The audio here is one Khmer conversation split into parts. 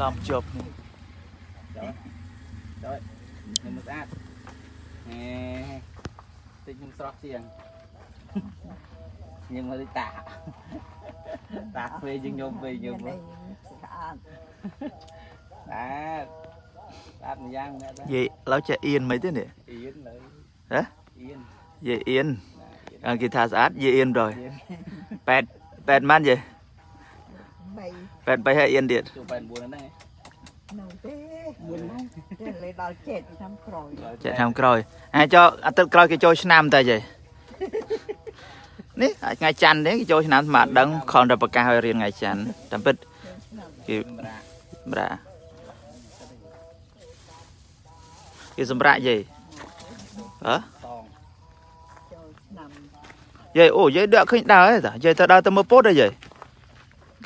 ឡំជប់នេះ Trời Trời Nhìn một át Nè Tinh không sọt tiền Nhưng mà đi tạ Tạ về nhưng nhôm về nhưng mà ស្អាត Tạ Tạ mà giang nè យាយឡើយចេះអៀនមិនទេនេះ Yên lấy Hả? Yên យាយអៀន Nè, yên គេថាស្អាតយាយអៀន rồi Yên ប៉ែតប៉ែតម៉ាន់យាយបីប៉ែត3ហើយអៀនទៀត Chụp bàn buồn này នៅទេមុននោះតែលេដល់ចេតឆ្នាំក្រោយ Rồi ចេះតាមក្រោយអាចចូលអាទិត្យក្រោយគេចូលឆ្នាំតែយាយនេះអាចថ្ងៃច័ន្ទទេគេចូលឆ្នាំស្មាតដឹងខំតែប្រកាសឲ្យរៀនថ្ងៃច័ន្ទតាមពិតឆ្នាំគេ Mà ra សម្រាប់គេសម្រាប់យាយហ៎ Tòn ចូលឆ្នាំ យាយអូយាយដាក់ឃើញដើរទេតាយាយទៅដើរទៅមើលពុតទេយាយ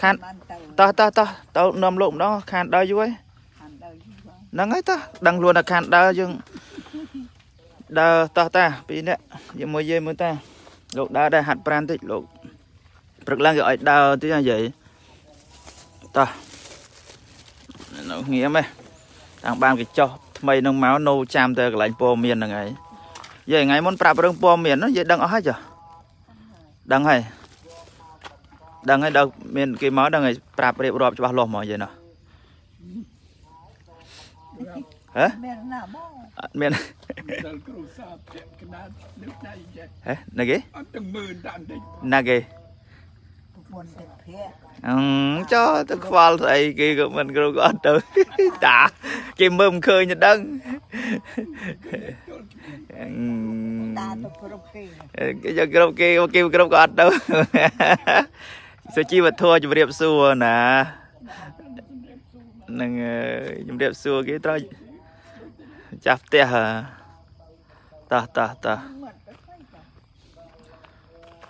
ខានបានទៅតោះតោះតោះទៅនាំលោកម្ដងខានដើរយូរហើយខានដល់យូរហើយហ្នឹងហើយតោះដឹងខ្លួនថាខានដើរយើងដើរតោះតាពីរនាក់យើងមួយយាយមួយតាលោកដើរដែរហាត់ប្រានតិចលោកព្រឹកឡើងគេឲ្យដើរតិចណាយាយតោះនៅងៀមឯងតាំងបានគេចោះថ្មីនឹងមកនៅចាំទៅកន្លែងពណ៌មានហ្នឹងហើយយាយថ្ងៃមុនប្រាប់រឿងពណ៌មានហ្នឹងយាយដឹងអស់ហើយចុះ ដឹងហើយដឹងហើយដល់មានគេមកដឹងហើយប្រាប់រៀបរាប់ច្បាស់លាស់មកយាយណោះហ៎មានណាមកអត់មានដល់គ្រូសាស្ត្រពាក់កណ្ដាលនឹកដៃចេះហេណាគេអត់ទាំងមើលដាក់តិចណាគេប្រពន្ធទឹកភ័ក្រអឺចោទៅខ្វល់ស្អីគេក៏មិនគ្រូក៏អត់ទៅតាគេមើលមិនឃើញទៅដឹងអឺ តាទៅគ្រប់គេគេយកគ្រប់គេគេគ្រប់ក៏អត់ទៅសុជីវធម៌ជំរាបសួរណានឹងជំរាបសួរគេត្រូវចាស់ផ្ទះហ่าតោះតោះតោះមិនទៅស្អីចា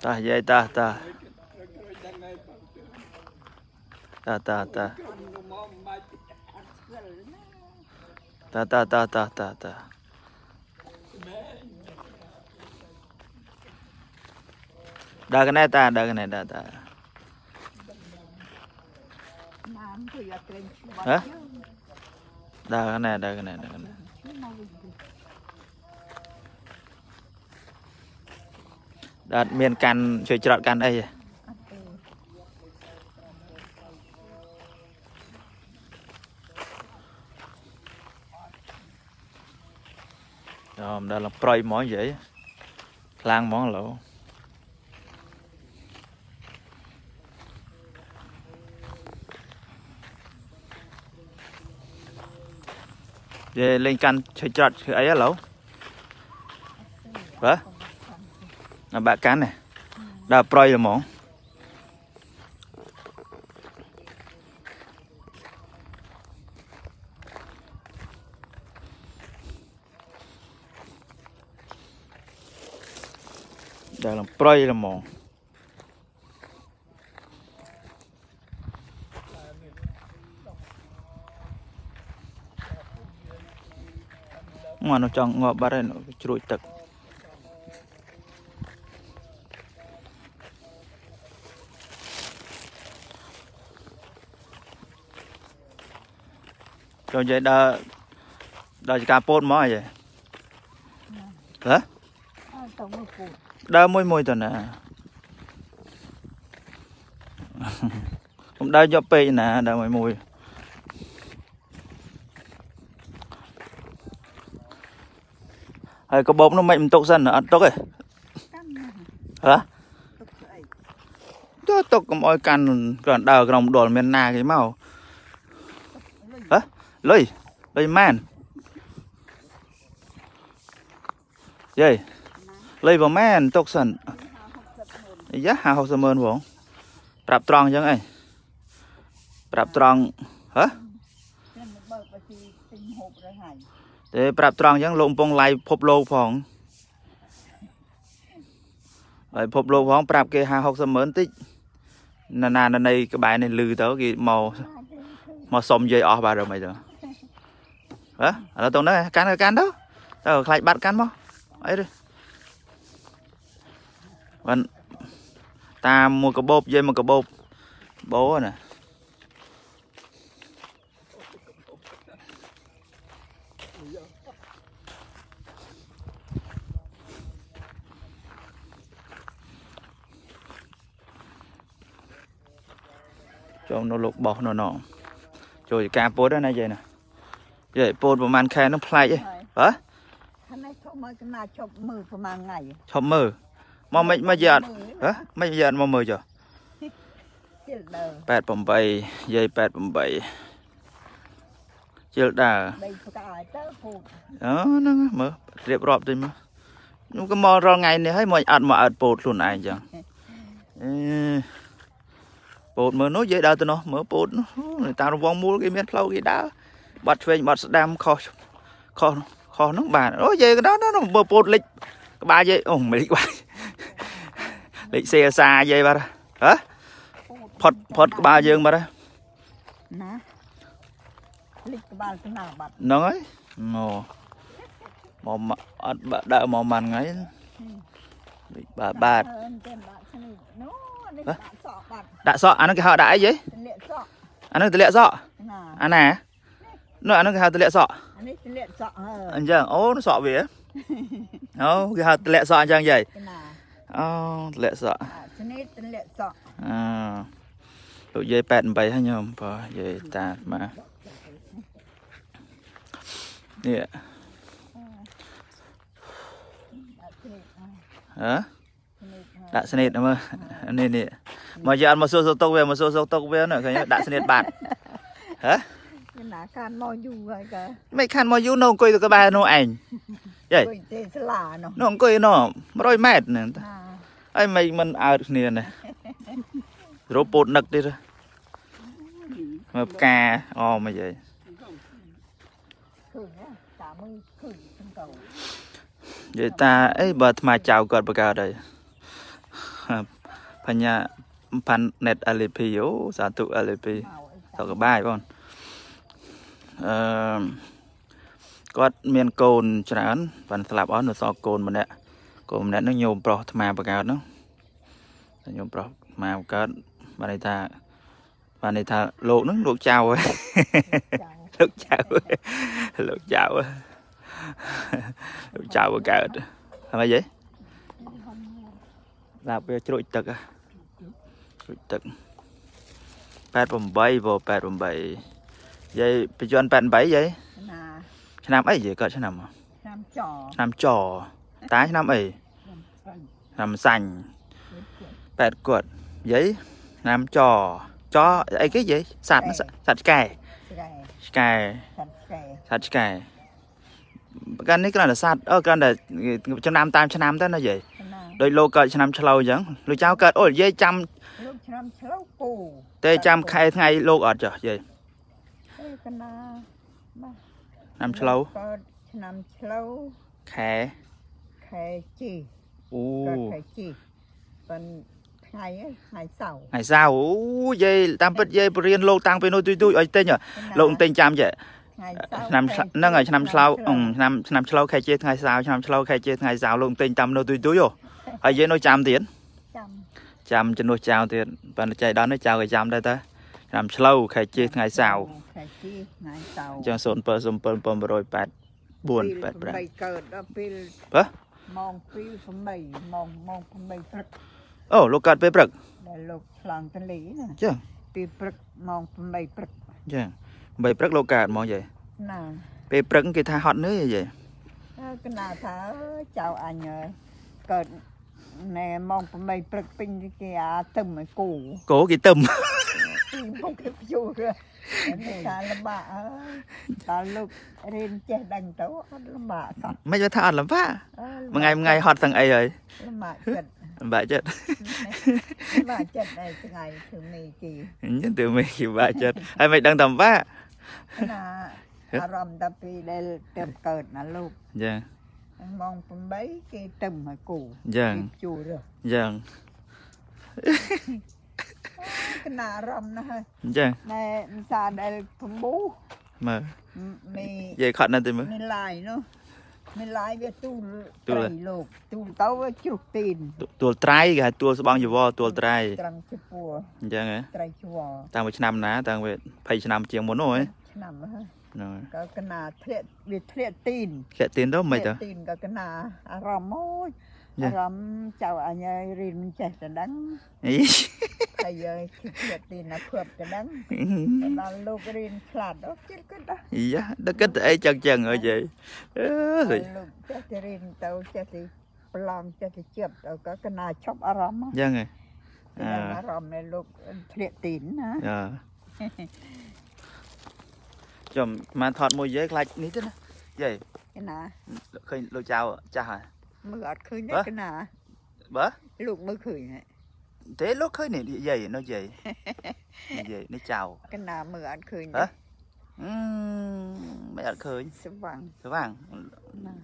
តោះយាយតោះតោះតោះតោះតោះមកមិនបាច់អត់ស្គាល់ណាតោះតោះតោះតោះតោះ តោះដើរកណែតាដើរកណែតាតាណាមទៅយកត្រេងច្បាស់ហ៎យើងដើរកណែដើរកណែដើរកណែមកវិញទៅដើរមានកាន់ជួយច្រត់កាន់អីហ៎អត់ទេអូមិនដល់ឡើងប្រយហ្មងនិយាយខ្លាំងហ្មងឡូវ និយាយលេងកាន់ជួយច្រត់ធ្វើអីហ៎ឡូវបើណាបាក់កាន់នេះដល់ប្រយហ្មងដល់ឡើងប្រយហ្មង មកនោះចង់ងាប់បាត់ហើយនោះជ្រួចទឹកចូលនិយាយដល់ដល់ចការពោតមកអីហ៎អត់ទៅមើលពូដើរមួយមួយទៅណាខ្ញុំដើរយកពេកណាដើរមួយមួយ ហើយកបោបនោះមិនមិនទុកសិនអត់ទុកទេកាន់ណាហ៎ទុកស្អីទៅទុកកុំអោយកាន់គ្រាន់ដើរក្រុមដុលមានណាគេមកលុយលុយលុយម៉ានយាយលុយប្រម៉ែនទុកសិន50អាយ៉ាហា60ម៉ឺនហ្វងប្រាប់ត្រង់អញ្ចឹងអីប្រាប់ត្រង់តែមកបើកបើទីទិញហូបទៅហើយ ទេប្រាប់ត្រង់អញ្ចឹងលោកកំពុង live ភពលោកផងហើយភពលោកផងប្រាប់គេ50 60ម៉ឺនតិចណានាណីក្បែរនេះលឺទៅគេមកមកសុំយាយអស់បាទដល់មិនទៅហ៎ឥឡូវទៅនោះកាន់ទៅកាន់ទៅទៅខ្លាចបាត់កាន់មកអីទេបានតាមមួយកបោបយាយមួយកបោបបោណា ចូលនៅលោកបោះនៅណងចូលជាការពោតណាយាយណាយាយពោតប្រហែលខែនឹងផ្លែកឯងហ៎ខាងនេះធំមកកណាជប់មើលប្រហែលថ្ងៃឈប់មើលមកមិនមកយាយអត់ហ៎មិនយាយអត់មកមើលចុះជិលដើ88យាយ88 ជិលដើរដីផ្កាឲ្យទៅពូតអូហ្នឹងមើលរៀបរាប់តិចមើលខ្ញុំក៏មករល់ថ្ងៃនេះហើយមកអត់មកអត់ពោតខ្លួនឯងចឹងអេពោតមើលនោះយាយដើរទៅនោះមើលពោតនោះអូតាមរង្វង់មូលគេមានផ្លូវគេដើរបាត់ឆ្វេងបាត់ស្ដាំខុសខុសខុសហ្នឹងបាទអូយាយក៏ដល់នោះមើលពោតលិចក្បាលយាយអូមិនលិចក្បាលលិចសេសាយាយបាទហ៎ផុតផុតក្បាលយើងបាទណា លិចក្បាលស្នាបាត់ហ្នឹងហើយមកមកអត់បាក់ដើរមកមិនថ្ងៃដូចបាទបាទអើតែបាត់ស្នេះនោះនេះហ៎ដាក់សក់បាត់ដាក់សក់អាហ្នឹងគេហៅដាក់អីយេទម្លាក់សក់អាហ្នឹងទម្លាក់សក់ណាអាណានោះអាហ្នឹងគេហៅទម្លាក់សក់អានេះទម្លាក់សក់ហើអញ្ចឹងអូនោះសក់វាអូគេហៅទម្លាក់សក់អញ្ចឹងយាយណាអូទម្លាក់សក់អាស្នេះទម្លាក់សក់អឺលោកយាយ88ហើយខ្ញុំបើយាយតាមក នេះដាក់ស្នេះអើហ៎ស្នេះហើដាក់ស្នេតមើលនេះនេះមកយកអត់មកសួរសុខទុកវាមកសួរសុខទុកវានោះឃើញទេដាក់ស្នេតបាត់ហ៎គេណាកានមកយូរហើយក៏មិនខានមកយូរនៅអង្គុយទៅក្បែរនោះឯងយេគួយទេស្លានោះនោះអង្គុយនោះ100ម៉ែត្រហ្នឹងណាហើយមិនមិនអើតគ្នានេះរោពោតនឹកទៀតហ៎មើលផ្កាអូមកយាយ ឃើញណាតាមើលឃើញទាំងកោ និយាយតាអីបើអាត្មាចៅគាត់បកើតហើយបញ្ញាផាន់ net LP អូសាធុ LP មកអីសុខបាយបងអឺគាត់មានកូនច្រើនបានស្លាប់អស់នៅសល់កូនម្នាក់កូនម្នាក់ហ្នឹងញោមប្រុសអាត្មាបកើតហ្នឹងតែញោមប្រុសអាត្មាបកើតបានន័យថាបានន័យថាលោកហ្នឹងលោកចៅហើយចៅលោកចៅលោកចៅលោក ចៅបកើតហើយម៉េចយេឡាប់វាជ្រួចទឹកហ៎ជ្រួចទឹក88បើ88យាយបច្ចុប្បន្ន88យាយណាឆ្នាំអីយាយកើតឆ្នាំតាមចោឆ្នាំចតាឆ្នាំអីឆ្នាំសាញ់8គាត់យាយឆ្នាំចចអីគេយាយសត្វណាសត្វឆ្កែស្កែឆ្កែសាត់ស្កែសត្វឆ្កែ កាលនេះគ្រាន់តែសត្វអឺគ្រាន់តែចំណាំតាមឆ្នាំទៅណាយាយណាដោយលោកកើតឆ្នាំឆ្លូវអញ្ចឹងលោកចៅកើតអូយាយចាំលោកឆ្នាំឆ្លូវគូទេចាំខែថ្ងៃលោកអត់ចុះយាយអេកណាឆ្នាំឆ្លូវកើតឆ្នាំឆ្លូវខែខែជីអូកើតខែជីប៉ុនថ្ងៃហ្នឹងថ្ងៃសៅរ៍ថ្ងៃសៅរ៍អូយាយតាមពិតយាយបរៀនលោកតាំងពីនោះទុយទុយឲ្យទិញហ៎លោកទិញចាំចេះ ថ្ងៃសៅរ៍ឆ្នាំឆ្លហ្នឹងហើយឆ្នាំឆ្លូវអឺឆ្នាំឆ្នាំឆ្លូវខែជាថ្ងៃសៅរ៍ឆ្នាំឆ្លូវខែជាថ្ងៃសៅរ៍លោកទិញតាមនោះទុយទុយហ៎ហើយយាយនោះចាំទៀតចាំចាំជំនួសចៅទៀតបើចៃដល់នេះចៅក៏ចាំដែរតើឆ្នាំឆ្លូវខែជាថ្ងៃសៅរ៍ខែជីថ្ងៃសៅរ៍អញ្ចឹង0707 784 85បីកើតដល់ពេលហ៎ម៉ោង2 8ម៉ោងម៉ោង8ព្រឹកអូលោកកើតពេលព្រឹកដែលលោកឆ្លងទន្លេណាចឹងពេលព្រឹកម៉ោង8ព្រឹកចឹង បីព្រឹកលោកកើតហ្មងយាយណាពេលព្រឹកគេថាហត់នឿយហ៎យាយហើយកណាថាអើយចៅអញអើយកើតណែម៉ោង8ព្រឹកពេញគេអាទឹមឲ្យគូគោគេទឹមពីមុខគេព្យូរនេះថាលំបាកអើយតើលោករៀនចេះដឹងទៅអត់លំបាកសោះមិនថាអត់លំបាកអើយមួយថ្ងៃមួយថ្ងៃហត់ទាំងអីហើយលំបាកចិត្តលំបាកចិត្តលំបាកចិត្តឯថ្ងៃធ្វើមេគេអញ្ចឹងទៅមិនគេបាក់ចិត្តហើយមិនដឹងតែលំបាក ណាអារម្មណ៍តែពីដែលទៅកើតណាលោកអញ្ចឹងម៉ោង8គេទឹមឲ្យគូអញ្ចឹងគេព្យូរអញ្ចឹងកណាអារម្មណ៍ណាស់ហើយអញ្ចឹងណែមិនសាដែលពំបូមើលមីយាយខត់នៅទីមើលមីឡាយនោះមិនឡាយវាទូលទូលត្រីលោកទូលទៅវាជ្រុះទីនទួលត្រៃគេហៅទួលស្បងយវរទួលត្រៃត្រង់ជាពួរអញ្ចឹងហ៎ត្រីជ្វរតាំងពីឆ្នាំណាតាំងពី20ឆ្នាំជាងមុននោះហ៎ ឆ្នាំហើយហ្នឹងហើយក៏កណាធ្លាក់វាធ្លាក់ទីនធ្លាក់ទៀនទៅមិនទៅធ្លាក់ទីនក៏កណាអារម្មណ៍មួយយ៉ាអារម្មណ៍ចៅអញហើយរៀនមិនចេះតែដឹងអីហើយហើយធ្លាក់ទីនណាភើបតែដឹងទៅដល់លោករៀនឆ្លាតដល់ចិត្តគាត់ដល់យ៉ាដល់គិតតែអីចឹងចឹងអើយអើយលោកចេះតែរៀនទៅចេះតែប្រឡងចេះតែជៀបទៅក៏កណាឈប់អារម្មណ៍ចឹងហ៎អឺអារម្មណ៍នៃលោកធ្លាក់ទីនណាអើ ចាំមកថតមួយយាយខ្លាចនេះទៅណាយាយកណាឃើញលោកចៅចាស់ហើយមើលអត់ឃើញទេហ៎កណាបើលោកមើលឃើញហ៎ទេលោកឃើញនេះយាយនោះយាយនេះយាយនេះចៅកណាមើលអត់ឃើញហ៎ទេអឺមិនអត់ឃើញស្វាំងស្វាងណា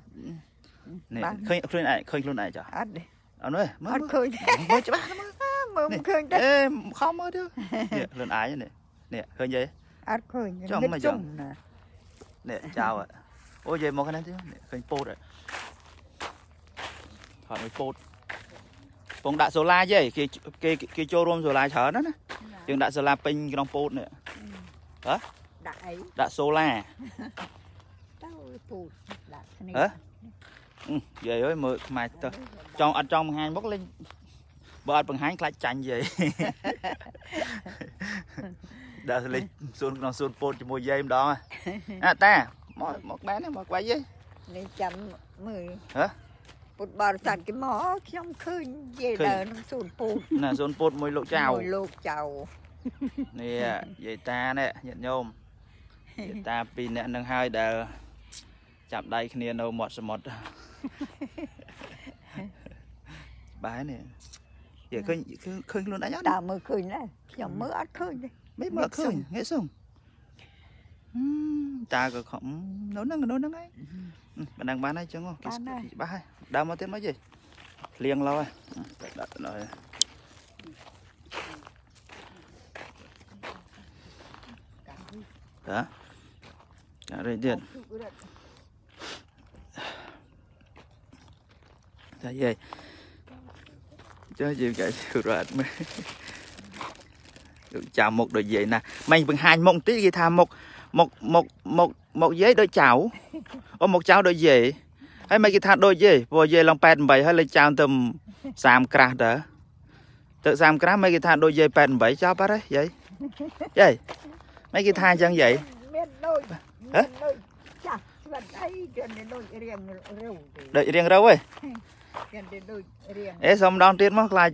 នេះបានឃើញខ្លួនឯងឃើញខ្លួនឯងចាអត់ទេអត់នោះមើអលត់ឃើញទេមើលច្បាស់មើលមើលមិនឃើញទេអេខំមើលទៅនេះខ្លួនឯងនេះនេះឃើញយាយ អត់ឃើញចង់នឹកមិនចជុង់ំណានេះចៅហ่ะអូយាយមកខាងនេះទៀតនេះឃើញពោតហ่ะថតមួយពោតពងដាក់សូឡាយាយគេគេគេចូលរួមសូឡាច្រើនណាស់ណាយើងដាក់សូឡាពេញក្នុងពោតនេះដាក់អីដាក់សូឡាទៅពូតដាក់គ្នាហ៎អឺយាយអើយមើលខ្មែរទៅចង់អត់ចង់បង្ហាញមកលេងបើអត់បង្ហាញខ្លាចចាញ់យាយ ដាក់លេងសួនក្នុងសួនពោតជាមួយយាយម្ដងហ៎អាតាមកមកបែរនេះមកក្បាច់យាយនេះចាំមើលហ៎ពុតបរិស័ទគេមកខ្ញុំឃើញនិយាយឃើញដើរក្នុងសួនពូតណាសួនពោតមួយលោកចៅមួយលោកចៅនេះយាយតានេះញាតិញោមយាយតាពីរនាក់នឹងហើយដែលចាប់ដៃគ្នានៅមាត់សមុទ្របែរនេះយាយឃើញឃើញឃើញខ្លួនឯងអត់ដើរមើលឃើញដែរខ្ញុំមើលអត់ឃើញទេ មិនមើលឃើញហេសុងហឹមតាក៏ខំនៅហ្នឹងនៅហ្នឹងហើយបណ្ដឹងបានហើយចឹងហ៎គេស្គាល់ច្បាស់ហើយដើមមកទៀតមកយីលៀងឡោហើយដាក់ទៅហើយតាចារីទៀតតាយាយចុះយើងកាយរត់មើលលោក ចាំមុខដូចយាយណាមិញបង្ហាញមុខបន្តិចគេថាមុខមុខមុខមុខមុខយាយដូចចៅអូមុខចៅដូចយាយហើយមិនគេថាដូចយាយព្រោះយាយឡើង88ហើយលេចចៅទៅ30ក្រាស់តើទៅ30ក្រាស់មិនគេថាដូចយាយ88ចប់អត់ហើយយាយយាយមិនគេថាអញ្ចឹងយាយមានដូចហ៎មានដូចចាស់ស្វិតអីគេដូចរៀងរូវទេដូចរៀងរៅហ៎គេដូចរៀងអេសុំម្ដងទៀតមកខ្លាច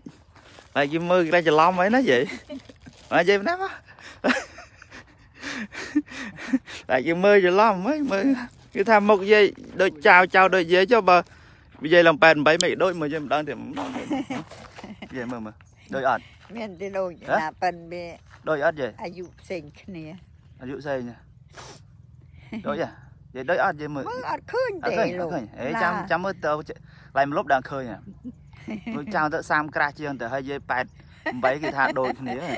ខ្លាចគេមើលខ្លាចច្រឡំអីណាយាយ មកយាយណាមកខ្លាចគេមើលច្រឡំហីមើលគេថាមុខយាយដូចចៅចៅដូចយាយចុះបើយាយឡើង88មិនដូចមើលយាយម្ដងទៀតម្ដងទៀតយាយមើលមើលដូចអត់មានតែដូចហ៎ណាប៉ិនវាដូចអត់យាយអាយុផ្សេងគ្នាអាយុផ្សេងណាដូចហ៎យាយដូចអត់យាយមើលមើលអត់ឃើញអត់ទេឃើញអលោត់កឃើញអេចាំចាំមើលទៅកន្លែងម្លប់ដល់ឃើញហ៎ដូចចៅទៅ30ក្រាស់ជាងទៅហើយយាយ 88គេថាដូចគ្នាហ៎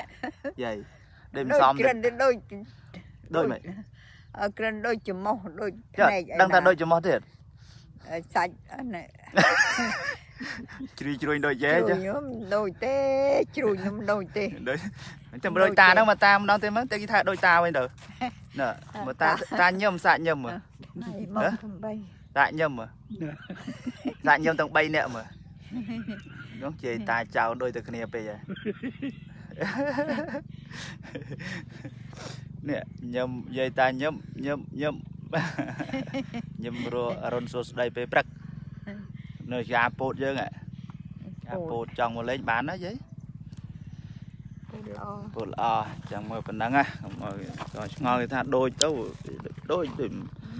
យាយដេកមិនដូចសមក្រិនទៅដូចដូចមិនអើក្រិនដូចច្រមុះដូចចុះភ្នែកអីដឹងថាណាដូចច្រមុះទៀតអឺសាច់អណែជ្រីជ្រួញដូចជ្យេរូចាញខ្ញុំដូចទេជ្រូញខ្ញុំដូចទេដូចតែមើលដូចតាហ្នឹងមកតាមម្ដងទៀតមើលតែគេថាដូចតាវិញទៅណ៎មើលតាតាញឹមសាក់ញឹមមើលណៃមកសំបីសាក់ញឹមមើលសាក់ញឹមទាំង3នាក់មើល នោះជេតាចៅដូចតែគ្នាពេកហើយនេះញឹមយាយតាញឹមញឹមញឹមញឹមរអរុនសួស្ដីពេលព្រឹកនៅការពោតយើងហ៎ការពោតចង់មកលេងបានណាយាយគូល្អពុតល្អចាំមើលប៉ុណ្ណឹងណាមកក៏ឆ្ងល់គេថាដូចទៅដូចដូច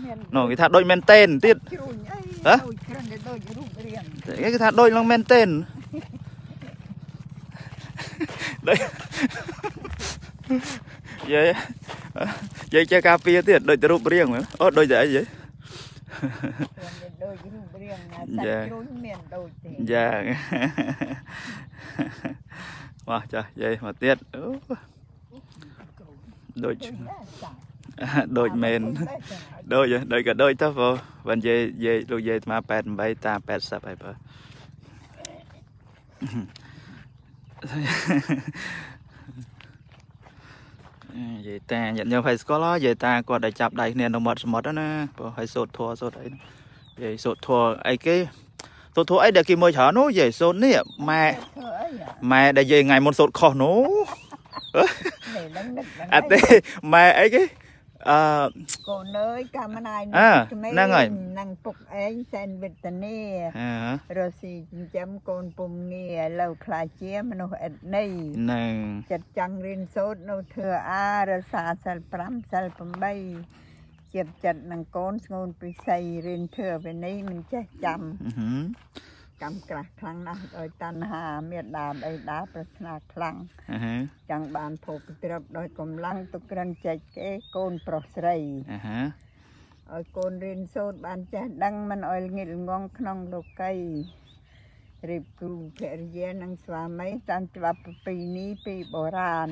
មាននោះគេថាដូចមែនតេនទៀតជ្រូញអីហ៎ដូចក្រិនទៅដូចរូបរាងគេថាដូចឡើងមែនតេន ដូចយាយយាយចេះការពារទៀតដូចទៅរូបរាងមើលអូដូចតែអីយាយក្រិនទៅដូចរូបរាងណាសាយ៉ាច់ជ្រូញមានដូចទេយ៉ាងមកចាស់យាយមកទៀតអូដូចដូចដែរសាច់អដូចមែនដូចហ៎ដូចក៏ដូចទៅបើបើនិយាយនិយាយលោកនិយាយអា88តា80ហើយបើនិ យាយតាញាតិញោមហើយស្គាល់ហ៎និយាយតាគាត់ដែលចាប់ដៃគ្នានៅមាត់សមុទ្រហ្នឹងណាបើឲ្យសូត្រធัวសូត្រអីហ្នឹងនិយាយសូត្រធัวអីគេសូត្រធัวអីដែលគេមើលច្រើននោះនិយាយសូត្រនេះម៉ែ ធ្វើអីអា ម៉ែដែលនិយាយថ្ងៃមុនសូត្រខុសនោះ នេះដឹងនឹកដឹង អត់ទេម៉ែអីគេ អឺកូនអើយកាមណាយអើហ្នឹងហើយនឹងពុកឯងសែនវេទនាអឺរស់ស៊ីចិញ្ចឹមកូនពុំងារឥឡូវខ្លាចជាមនុស្សឥតន័យហ្នឹងចិត្តចង់រៀនសូត្រនៅធ្វើអារសាសិល5សិល8ជាចិត្តនឹងកូនស្ងួនពិសីរៀនធ្វើពេលនេះមិនចេះចាំអឺហឺ កម្មក្រាស់ខ្លាំងណាស់ដោយតណ្ហាមេត្តាបៃតាប្រាថ្នាខ្លាំងអឺហឺចង់បានភពទ្រព្យដោយកម្លាំងទុក្រិនចែកគេកូនប្រុសស្រីអឺហឺឲ្យកូនរៀនសូត្របានចេះដឹងមិនឲ្យល្ងិតល្ងងក្នុងលោកីរៀបគ្រូភរិយានិងស្វាមីតាមច្បាប់ប្រពៃណីពីបុរាណ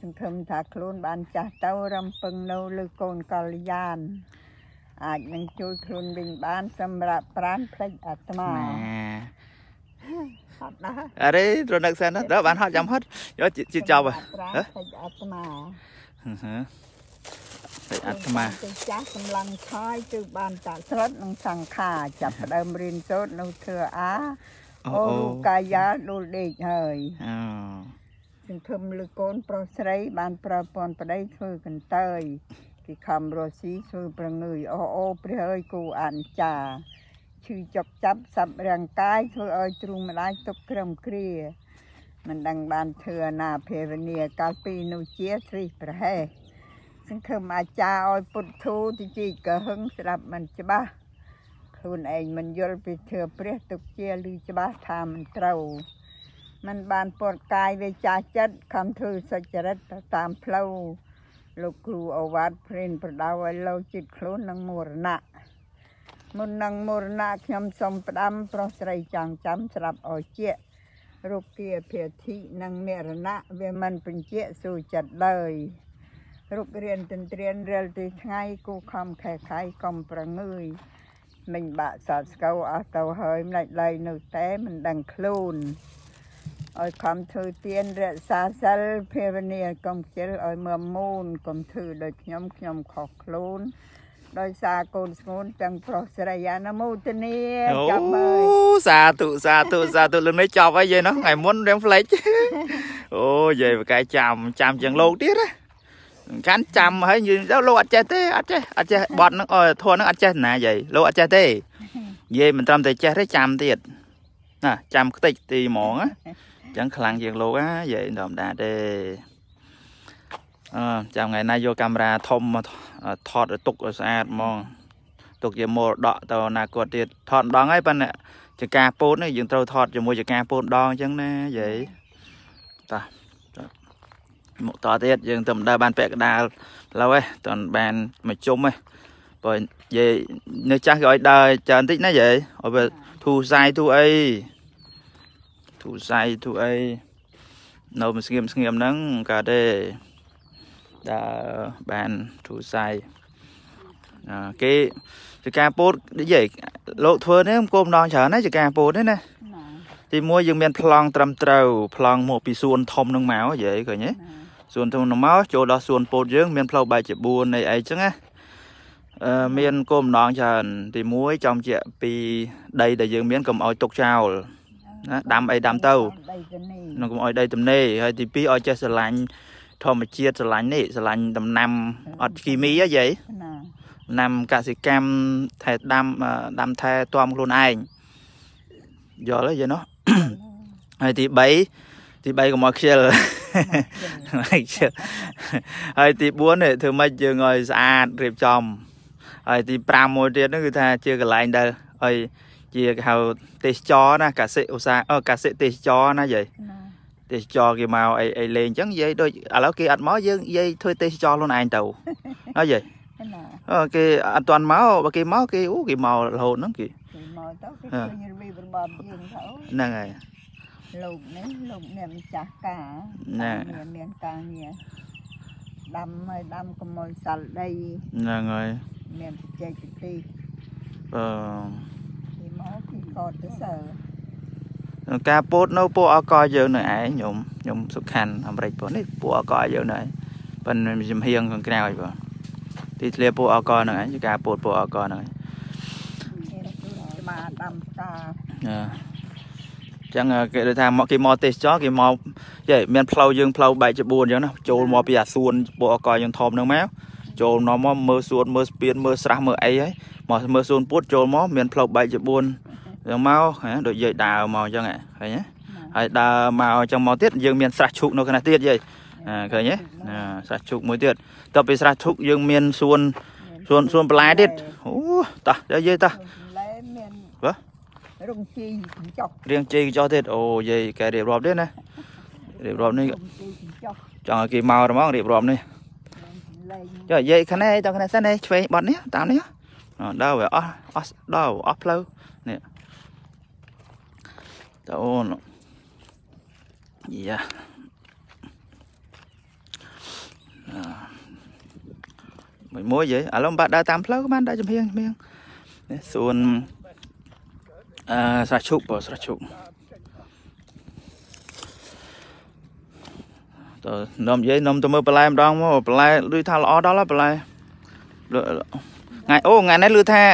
សង្ឃឹមថាខ្លួនបានចាស់ទៅរំពឹងនៅលើកូនកល្យាន អាចនឹងជួយខ្លួនវិញបានសម្រាប់ប្រានផ្លេចអាត្មាម៉ែហត់ណាស់អរេរនឹកសិនណាដល់បានហត់ចាំហត់យកជិះចប់ហ៎ប្រានហ៎ផ្លេចអាត្មាអឺហឺតែអាត្មាទៅចាស់កម្លាំងឆាយគឺបានតាក់ស្រុតនិងសង្ខារចាប់ផ្ដើមរៀនសូត្រនៅធ្វើអាអូអូអូរូកាយាដួលដេកហើយអូសង្ឃឹមលើកូនប្រុសស្រីបានប្រើពន្ធប្តីធ្វើកន្តើយ គេខំរស់ស៊ីធ្វើប្រងើយអូអូព្រះអើយគូអនិច្ចាឈឺចុកចាប់សັບរាងកាយធ្វើឲ្យទ្រូងម្ដាយទុកក្រឹមគ្រាមិនដឹងបានធ្វើអាណាភេវនាកាលពីនោះជាទ្រីប្រហែសសង្ឃឹមអាចារ្យឲ្យពុទ្ធធូទៅជីកកហឹងស្ដាប់មិនច្បាស់ខ្លួនឯងមិនយល់ពីធឿព្រះទុកជាឮច្បាស់ថាមិនត្រូវ มันបានពត់កាយវាចាស់ចិត្តខំធ្វើសុចរិតទៅតាមផ្លូវ លោកគ្រូអវាទព្រិនប្រដៅឲ្យលោកចិត្តខ្លួននឹងមរណៈមុននឹងមរណៈខ្ញុំសូមផ្ដាំប្រុសស្រីចង់ចាំស្រាប់ឲ្យជារូបគាភិធិនិងមរណៈវាមិនបញ្ជាក់សួរចិត្តឡើយរូបរៀនទន្ទ្រានរៀលទីថ្ងៃគូខំខែខៃកុំប្រងើយមិញបាក់សតស្កៅអស់ទៅហើយម្លេចឡើយនៅតែមិនដឹងខ្លួន ឲ្យខំធ្វើទៀនរក្សាសិលភាវនាកុំខ្ជិលឲ្យមើមមូនកុំធ្វើដោយខ្ញុំខ្ញុំខុសខ្លួនដោយសារកូនស្ងួនទាំងប្រុសស្រីអនុមោទនាអូចាំមើលសាធុសាធុសាធុលឹងនេះចប់ហើយយាយនោះថ្ងៃមុនរៀងផ្លេចអូយាយបកែចាំចាំជាងលោកទៀតណាកាន់ចាំហើយយីទៅលោកអត់ចេះទេអត់ចេះអត់ចេះបត់ហ្នឹងអឺធួហ្នឹងអត់ចេះណាយាយលោកអត់ចេះទេយាយមិនត្រឹមតែចេះទេចាំទៀតណាចាំខ្ទេចទីហ្មងណាអញ្ចឹងខ្លាំងជាងលោកណាយាយធម្មតាទេអឺចាំថ្ងៃណាយកកាមេរ៉ាធំមកថតឲ្យទុកឲ្យស្អាតហ្មងទុកជាមរតកទៅអនាគតទៀតថតម្ដងហើយប៉ុន្តែចការពោតនេះយើងត្រូវថតជាមួយចការពោតម្ដងអញ្ចឹងណាយាយតោះតោះមកតទៀតយើងទៅមិនដើរបានពាក់កណ្ដាលផ្លូវឯងតន់បានមកជុំឯងបើយាយនៅចាស់គេឲ្យដើរច្រើនតិចណាយាយឲ្យវាធូរសាយធូរអី ធូរសាយធូរអីនៅមួយស្ងៀមស្ងៀមហ្នឹងកើតទេដើរបានធូរសាយ À, គេចការពោតនិយាយលោកធ្វើនេះគោលម្ដងច្រើនណាចការពោតនេះណាណាទីមួយយើងមានប្លង់ត្រឹមត្រូវប្លង់មកពីសួនធំនឹងមកនិយាយឃើញទេណាសួនធំនឹងមកចូលដល់សួនពោតយើងមានផ្លូវបែកជា4នៃអីចឹងណាអឺមានគោលម្ដងច្រើនទីមួយចំជាក់ពីដីដែលយើងមានកុំឲ្យទុកចោល ណាដាំអីដាំទៅដីទៅនេះនឹងកុំឲ្យដីទំនេរហើយទី2ឲ្យចេះស្រឡាញ់ធម្មជាតិស្រឡាញ់នេះស្រឡាញ់ដំណាំអត់គីមីហ៎យាយណាដាំកសិកម្មថែដាំអឺដាំថែទាំខ្លួនឯងយល់ទេយល់នោះហើយទី3ទី3កុំឲ្យខ្ជិលឲ្យខ្ជិលហើយទី4នេះធ្វើម៉េចយើងឲ្យស្អាតរៀបចំហើយទី5មួយទៀតហ្នឹងគឺថាជាកន្លែងដែលឲ្យ ជាគេហៅទេសចរណាកសិឧស្សាហ៍អឺកសិទេសចរណាយាយណាទេសចរគេមកអីអីលេងអញ្ចឹងយាយដូចឥឡូវគេអត់មកយើងយាយធ្វើទេសចរខ្លួនឯងទៅហើយយាយណាអឺគេអត់ទាន់មកបើគេមកគេអូគេមករហូតហ្នឹងគេគេមកទៅគេអ่าឃើញរបៀបរបបយើងទៅហ្នឹងហើយលោកនេះលោកអ្នកម្ចាស់ការណាការងារមានការងារដាំហើយដាំកុំឲ្យសាល់ដីហ្នឹងហើយមានបច្ចេកទេសអឺពីម កពីកតទៅសើការពោតនៅពួកអកយើងនៅឯងខ្ញុំខ្ញុំសុខាន់អាមេរិកបងនេះពួកអកយើងនៅឯងប៉ុន្តែចំហៀងខាងក្រៅឯងបងទីធ្លាពួកអកហ្នឹងឯងជាការពោតពួកអកហ្នឹងឯងច្បារដាំតាអឺចឹងគេដូចថាមកគេមកទេសចរគេមកយេមានផ្លូវយើងផ្លូវបែកជា4អញ្ចឹងណាចូលមកពីអាសួនពួកអកយើងធំហ្នឹងមកចូលមកមកមើលសួនមើលស្ពានមើលស្រះមើលអីហើយមកមើលសួនពួតចូលមកមានផ្លូវបែកជា4អញ្ចឹងមកហ៎ដូចយាយដើរមកអញ្ចឹងហ៎ឃើញទេហើយដើរមកអញ្ចឹងមកទៀតយើងមានស្រះឈូកនៅខាងនេះទៀតយាយអាឃើញទេអាស្រះឈូកមួយទៀតតទៅពីស្រះឈូកយើងមានសួនសួនសួនបន្លែទៀតអូតោះយាយយាយតោះលែមានហ៎រងជីចុះរៀងជ័យកញ្ចោះទៀតអូយាយកែរៀបរាប់ទៀតណារៀបរាប់នេះរងជីចុះចង់ឲ្យគេមកហ្មងរៀបរាប់នេះលែងចុះយាយខាងនេះតខាងនេះសិននេះឆ្វេងបត់នេះតាមនេះអ ដើរវាអស់អស់ដល់អស់ផ្លូវនេះតើអូនយ៉ាមួយមួយយាយឥឡូវបាត់ដើរតាមផ្លូវក៏បានដើរចំហៀងចំហៀងនេះសួនអឺស្រះឈុកបើស្រះឈុកតើនំយាយនំទៅមើលបន្លែម្ដងមកបន្លែឮថាល្អដល់ហើយបន្លែ ថ្ងៃអូថ្ងៃនេះឮថា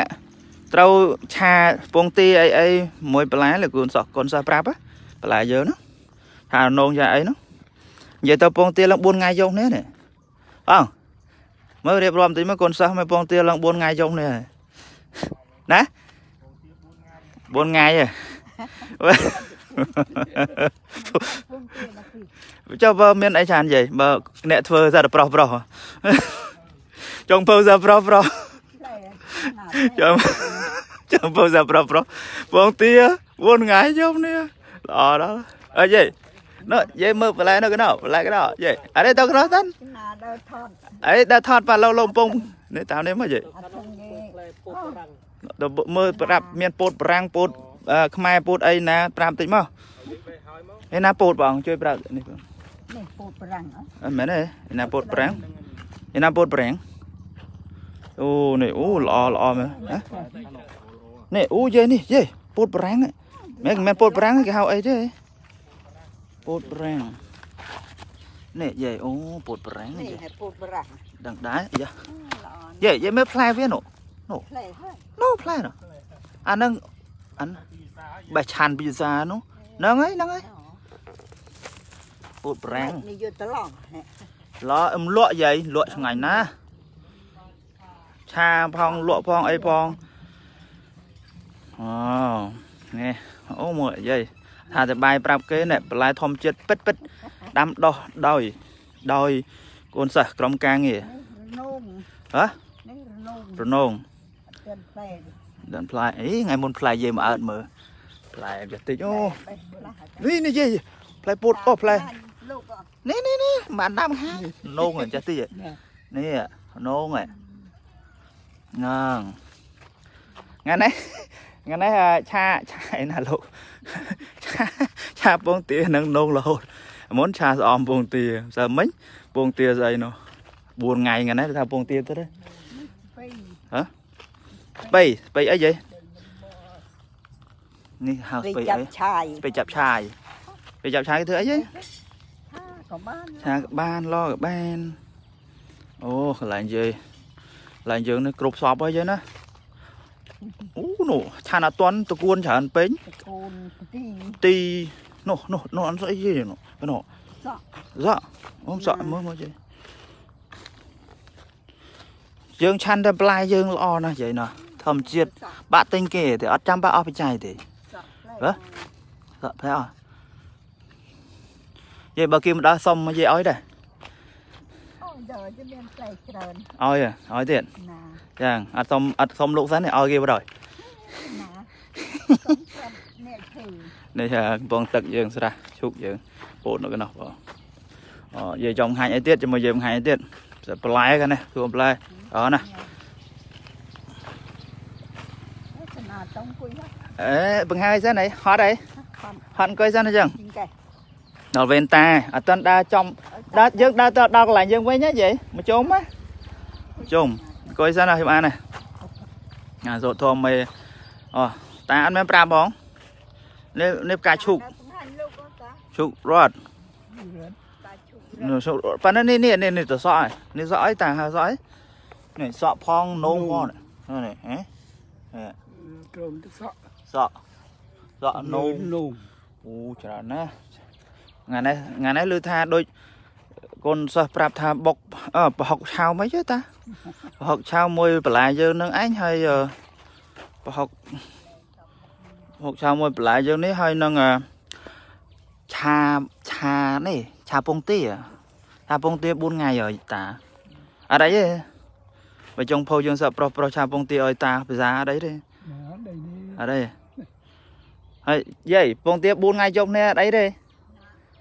ត្រូវឆាពងទាអីអីមួយបន្លែលោកគូនសោះកូនសិស្សប្រាប់ហ៎បន្លែយើងហ្នឹងថានងយ៉ាងអីហ្នឹងនិយាយទៅពងទាឡើង4ថ្ងៃយកនេះនេះអងមើលរៀបរាប់បន្តិចមើលកូនសិស្សមើលពងទាឡើង4ថ្ងៃយកនេះណា4ថ្ងៃហ៎ពុំទៀតណាពីចុះបើមានអីច្រើនយាយបើអ្នកធ្វើសារប្រុសប្រុសចង់ធ្វើសារប្រុសប្រុស លែងចាំចង់ធ្វើសារប្រុសប្រុសបងទា4ថ្ងៃយកនេះល្អដល់អើយាយណ៎យាយមើលបន្លែនៅកណោបន្លែកណោយាយអរេទៅកណោតាន់ណាដើរថតអីដល់ថតប៉ាលោលំពងនេះតាមនេះមកយាយអត់ទាំងគេទៅមើលប្រាប់មានពោតប្រាំងពោតអឺខ្មែរពោតអីណាប្រាប់តិចមកឯណាពោតបងជួយប្រាប់នេះបងនេះពូប្រាំងអត់អត់មែនទេឯណាពោតប្រាំងឯណាពោតប្រាំង អូនេះអូល្អល្អមែនណានេះអូយាយនេះយាយពោតប្រាំងហ្នឹងមែនមិនមែនពោតប្រាំងទេគេហៅអីទេពោតប្រាំងនេះយាយអូពោតប្រាំងនេះយាយឲ្យពូប្រាំងដឹងដែរយាយល្អយាយយាយមើលផ្លែវានោះផ្លែហើយនោះផ្លែនោះអាហ្នឹងអានបេះឆាន់ពីសានោះហ្នឹងហើយហ្នឹងហើយពោតប្រាំងនេះយកត្រឡងឡអឹមលក់យាយលក់ឆ្ងាញ់ណាស់ ឆាផងលក់ផងអីផងអូនេះអូមើលយាយថាតែបាយប្រាប់គេនេះបន្លែធម្មជាតិពិតពិតដាំដោះដោយដោយកូនសិស្សក្រុមការងាររនោងហ៎នេះរនោងប្រណងទៀនផ្លែដល់ផ្លែអីថ្ងៃមុនផ្លែយាយមកអើតមើលផ្លែវាតិចអូបេះខ្លះហើយនេះនេះយាយផ្លែពុតអូផ្លែលោកអត់នេះនេះនេះបានដាំហានងចេះតិចនេះនេះនងហ៎ ហ្នឹងថ្ងៃនេះថ្ងៃនេះអាឆាឆាអីណាលោកឆាឆាពងទានឹងនងរហូតមុនឆាស្អំពងទាសើមិញពងទាស្អីនោះ4ថ្ងៃថ្ងៃនេះថាពងទាទៅទេពីរស្បៃស្បៃអីយាយនេះហៅពីស្បៃចាអីប់ឆាយស្បៃចាប់ឆាយស្បៃចាប់ឆាយគេធ្វើអីយាយហាក៏បានឆាក៏បានឡក៏បានអូកន្លែងយាយ កន្លែងយើងនេះគ្រប់សពហើយយាយណាអូនោះឆានអត់តន់តគួនច្រើនពេញតកូនទីទីនោះនោះនោះអត់ស្អីយាយនោះនោះសក់សក់អូមសក់មើលមើលយាយយើងឆាន់តែផ្លែយើងល្អណាស់យាយណាធម្មជាតិសក់បាក់ទិញគេទេអត់ចាំបាក់អស់បច្ច័យទេសក់ហ៎សក់ផ្លែអស់យាយបើគេមិនដល់សុំមកយាយឲ្យដែរអូ ដល់ជិះមានផ្លែច្រើនឲ្យឲ្យទៀតណាចាអត់សុំអត់សុំលោកសិនឲ្យគេបណ្ដោយណានេះគឺនេះកំពងទឹកយើងស្រះឈូកយើងពោតនៅកណ្ដោះបងអូយាយចង់ហាញអីទៀតជាមួយយើងហាញអីទៀតបន្លែកានេះធ្វើបន្លែអូណាអេបង្ហើយសិនអីហត់អីហត់អង្គុយសិនអញ្ចឹង ដល់វេនតាអត់ទាន់ដើរចំដើរយើងដើរទៅដល់កន្លែងយើងវិញណាយាយមកជុំណាជុំអង្គុយសិនណាខ្ញុំអានណាអាសូត្រធម៌មេអូតាអត់មែនប្រាប់បងនេះនេះផ្កាឈូកបង្ហាញលោកគាត់តាឈូករត់តាជុកនេះឈូកប៉ណ្ណឹងនេះនេះនេះនេះទៅសក់ហើយនេះសក់អីតាហៅសក់អីនេះសក់ផងនោមផងនេះនេះហ៎ក្រុមទឹកសក់សក់សក់នោមនោមអូច្រើនណាស់ ថ្ងៃនេះថ្ងៃនេះឮថាដូចកូនសិស្សប្រាប់ថាបុកអឺប្រហុកឆៅមិនទេតាប្រហុកឆៅមួយបន្លែយើងនឹងឯងហើយអឺប្រហុកប្រហុកឆៅមួយបន្លែយើងនេះហើយនឹងអឺឆាឆានេះឆាពងទាឆាពងទា4ថ្ងៃហើយតាអត់អីទេបើចុងភោយើងសក់ប្រុសប្រុសឆាពងទាឲ្យតាភាសាអត់អីទេណាដៃនេះអត់ទេហើយយាយពងទា4ថ្ងៃយកគ្នាអត់អីទេ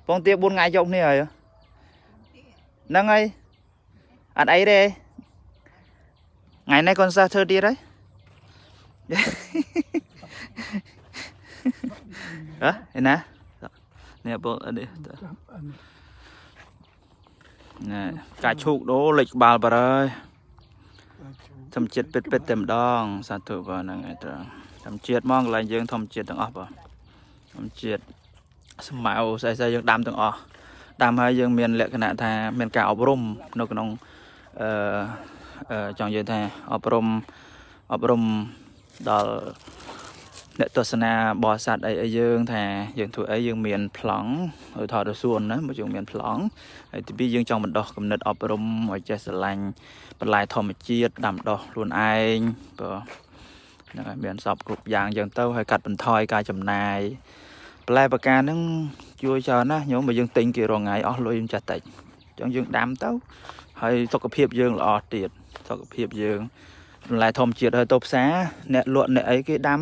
ពងទា4ថ្ងៃយកគ្នាហើយហ្នឹងហើយអត់អីទេថ្ងៃនេះកូនសិស្សធ្វើទៀតហើយហ៎ឯណានេះបងនេះចាំអានេះណែកាឈូកដូលេចក្បាលបារហើយបាទជុំធម្មជាតិពិតពិតតែម្ដង សាធុបាទហ្នឹងឯងត្រង់ធម្មជាតិហ្មងកន្លែងយើងធម្មជាតិទាំងអស់បាទធម្មជាតិ ស្មៅស្អីស្អីយើងដាំទាំងអស់ដាំហើយយើងមានលក្ខណៈថាមានការអប់រំនៅក្នុងអឺអឺចង់និយាយថាអប់រំអប់រំដល់អ្នកទស្សនាបរិស័ទអីអីយើងថាយើងធ្វើអីយើងមានប្លង់ឧទាហរណ៍ទៅសួនណាមកយើងមានប្លង់ហើយទីពីរយើងចង់បណ្ដោះគំនិតអប់រំឲ្យចេះស្រឡាញ់បន្លែធម្មជាតិដាំដុះខ្លួនឯងបើហ្នឹងហើយមានសពគ្រប់យ៉ាងយ៉ាងទៅហើយកាត់បន្ថយការចំណាយ បន្លែប្រការហ្នឹងជួយច្រើនណាស់ញោមបើយើងទិញគេរងថ្ងៃអស់លុយមិនចាស់តិចអញ្ចឹងយើងដាំទៅហើយសុខភាពយើងល្អទៀតសុខភាពយើងបន្លែធម្មជាតិហើយទៅផ្សារអ្នកលក់អ្នកអីគេដាំ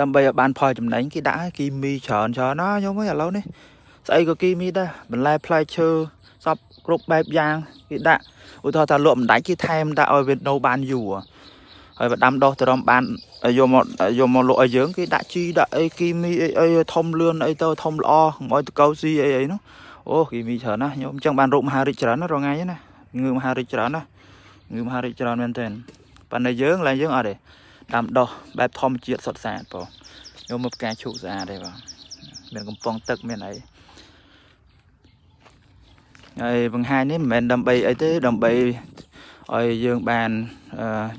ដើម្បីឲ្យបានផលចំណេញគេដាក់ឲ្យគីមីច្រើនច្រើនណាញោមអើយឥឡូវនេះស្អីក៏គីមីដែរបន្លែផ្លែឈើសពគ្រប់បែបយ៉ាងគេដាក់ឧទាហរណ៍ថាលក់មិនដាច់គេថែមដាក់ឲ្យវានៅបានយូរ ហើយបើដាំដុះទៅរំបានយកមកយកមកលក់ឲ្យយើងគេដាក់ជីដាក់អីគីមីអីអីធំលឿនអីទៅធំល្អកុំឲ្យតកៅស៊ីអីអីនោះអូគីមីច្រើនណាស់ញោមអញ្ចឹងបានរោគមហារីកច្រើនណាស់រងថ្ងៃហ្នឹងណាងឺមហារីកច្រើនណាស់ងឺមហារីកច្រើនមែនទែនប៉ុន្តែយើងឡើងយើងអត់ទេដាំដុះបែបធម្មជាតិសុទ្ធសាធបងយកមកផ្កាឈូកស្អាតទេបងមានកំប៉ុងទឹកមានអីហើយបង្ហាញនេះមិនមែនដើម្បីអីទេដើម្បីឲ្យយើងបានអឺ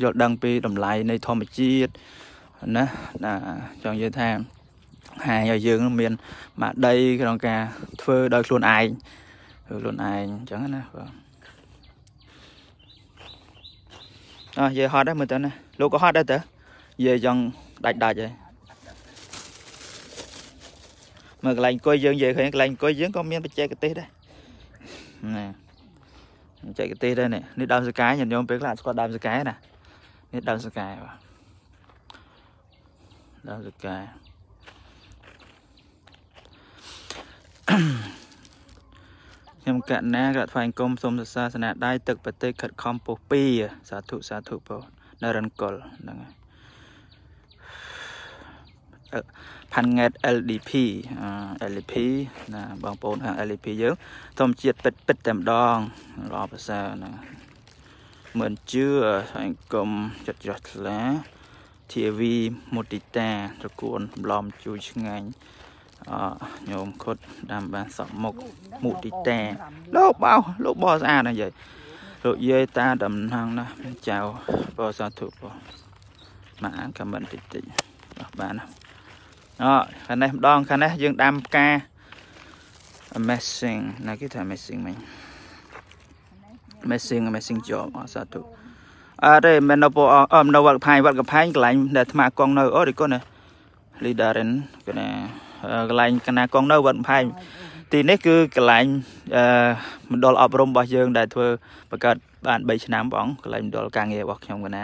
យល់ដឹងពីតម្លៃនៃធម្មជាតិណាណាចង់និយាយថាហាយឲ្យយើងមានមកដីក្នុងការធ្វើដោយខ្លួនឯងធ្វើខ្លួនឯងអញ្ចឹងណាបាទអោះយាយហត់ដែរមើលទៅណាលោកក៏ហត់ដែរតើយាយចង់ដាច់ដាច់ហើយមើលកន្លែងអង្គុយយើងនិយាយឃើញកន្លែងអង្គុយយើងក៏មានបច្ចេកទេសដែរណាប ច្ចេកទេសដែរនេះនេះដើមសកាយញាតិញោមពេលខ្លះអត់ស្គាល់ដើមសកាយណានេះដើមសកាយបាទដើមសកាយខ្ញុំកណ្ណាក្រាបថ្វាយអង្គមសូមសរសើរសនាដៃទឹកប្រទេសខិតខំពុះពីសាធុសាធុបងនៅរិនកុលហ្នឹងហើយអឺ ផាន់ង៉ែត LDP អឺ LDP ណាបងប្អូនខាង LDP យើងធម្មជាតិពិតពិតតែម្ដងល្អប្រសើរហ្នឹងមិនជឿថ្វាយអង្គមចិត្តជ្រះថ្លា TV មុទិតាត្រកួនបំឡំជួយឆ្ងាញ់អញោមខុតដាំបានសក់មុខមុទិតាលោកបោលោកបោស្អាតណាស់យាយលោកយាយតាដំណងណាស់ចៅបោសាធុបោមកអានខមមិនតិចតិចអស់បានណា អូខាងនេះម្ដងខាងនេះយើងដាំផ្កា amazing ណាគេថា amazing មិញ amazing amazing job អស់សាធុអរេមែននៅពោអមនៅវត្តផាយវត្តកផែងកន្លែងដែលអាត្មាកងនៅអូរីកូនណា leaderin កណាកន្លែងកណាកងនៅវត្តផែងទីនេះគឺកន្លែងអឺមណ្ឌលអប់រំរបស់យើងដែលធ្វើបង្កើតបាន3ឆ្នាំបងកន្លែងមណ្ឌលការងាររបស់ខ្ញុំកណា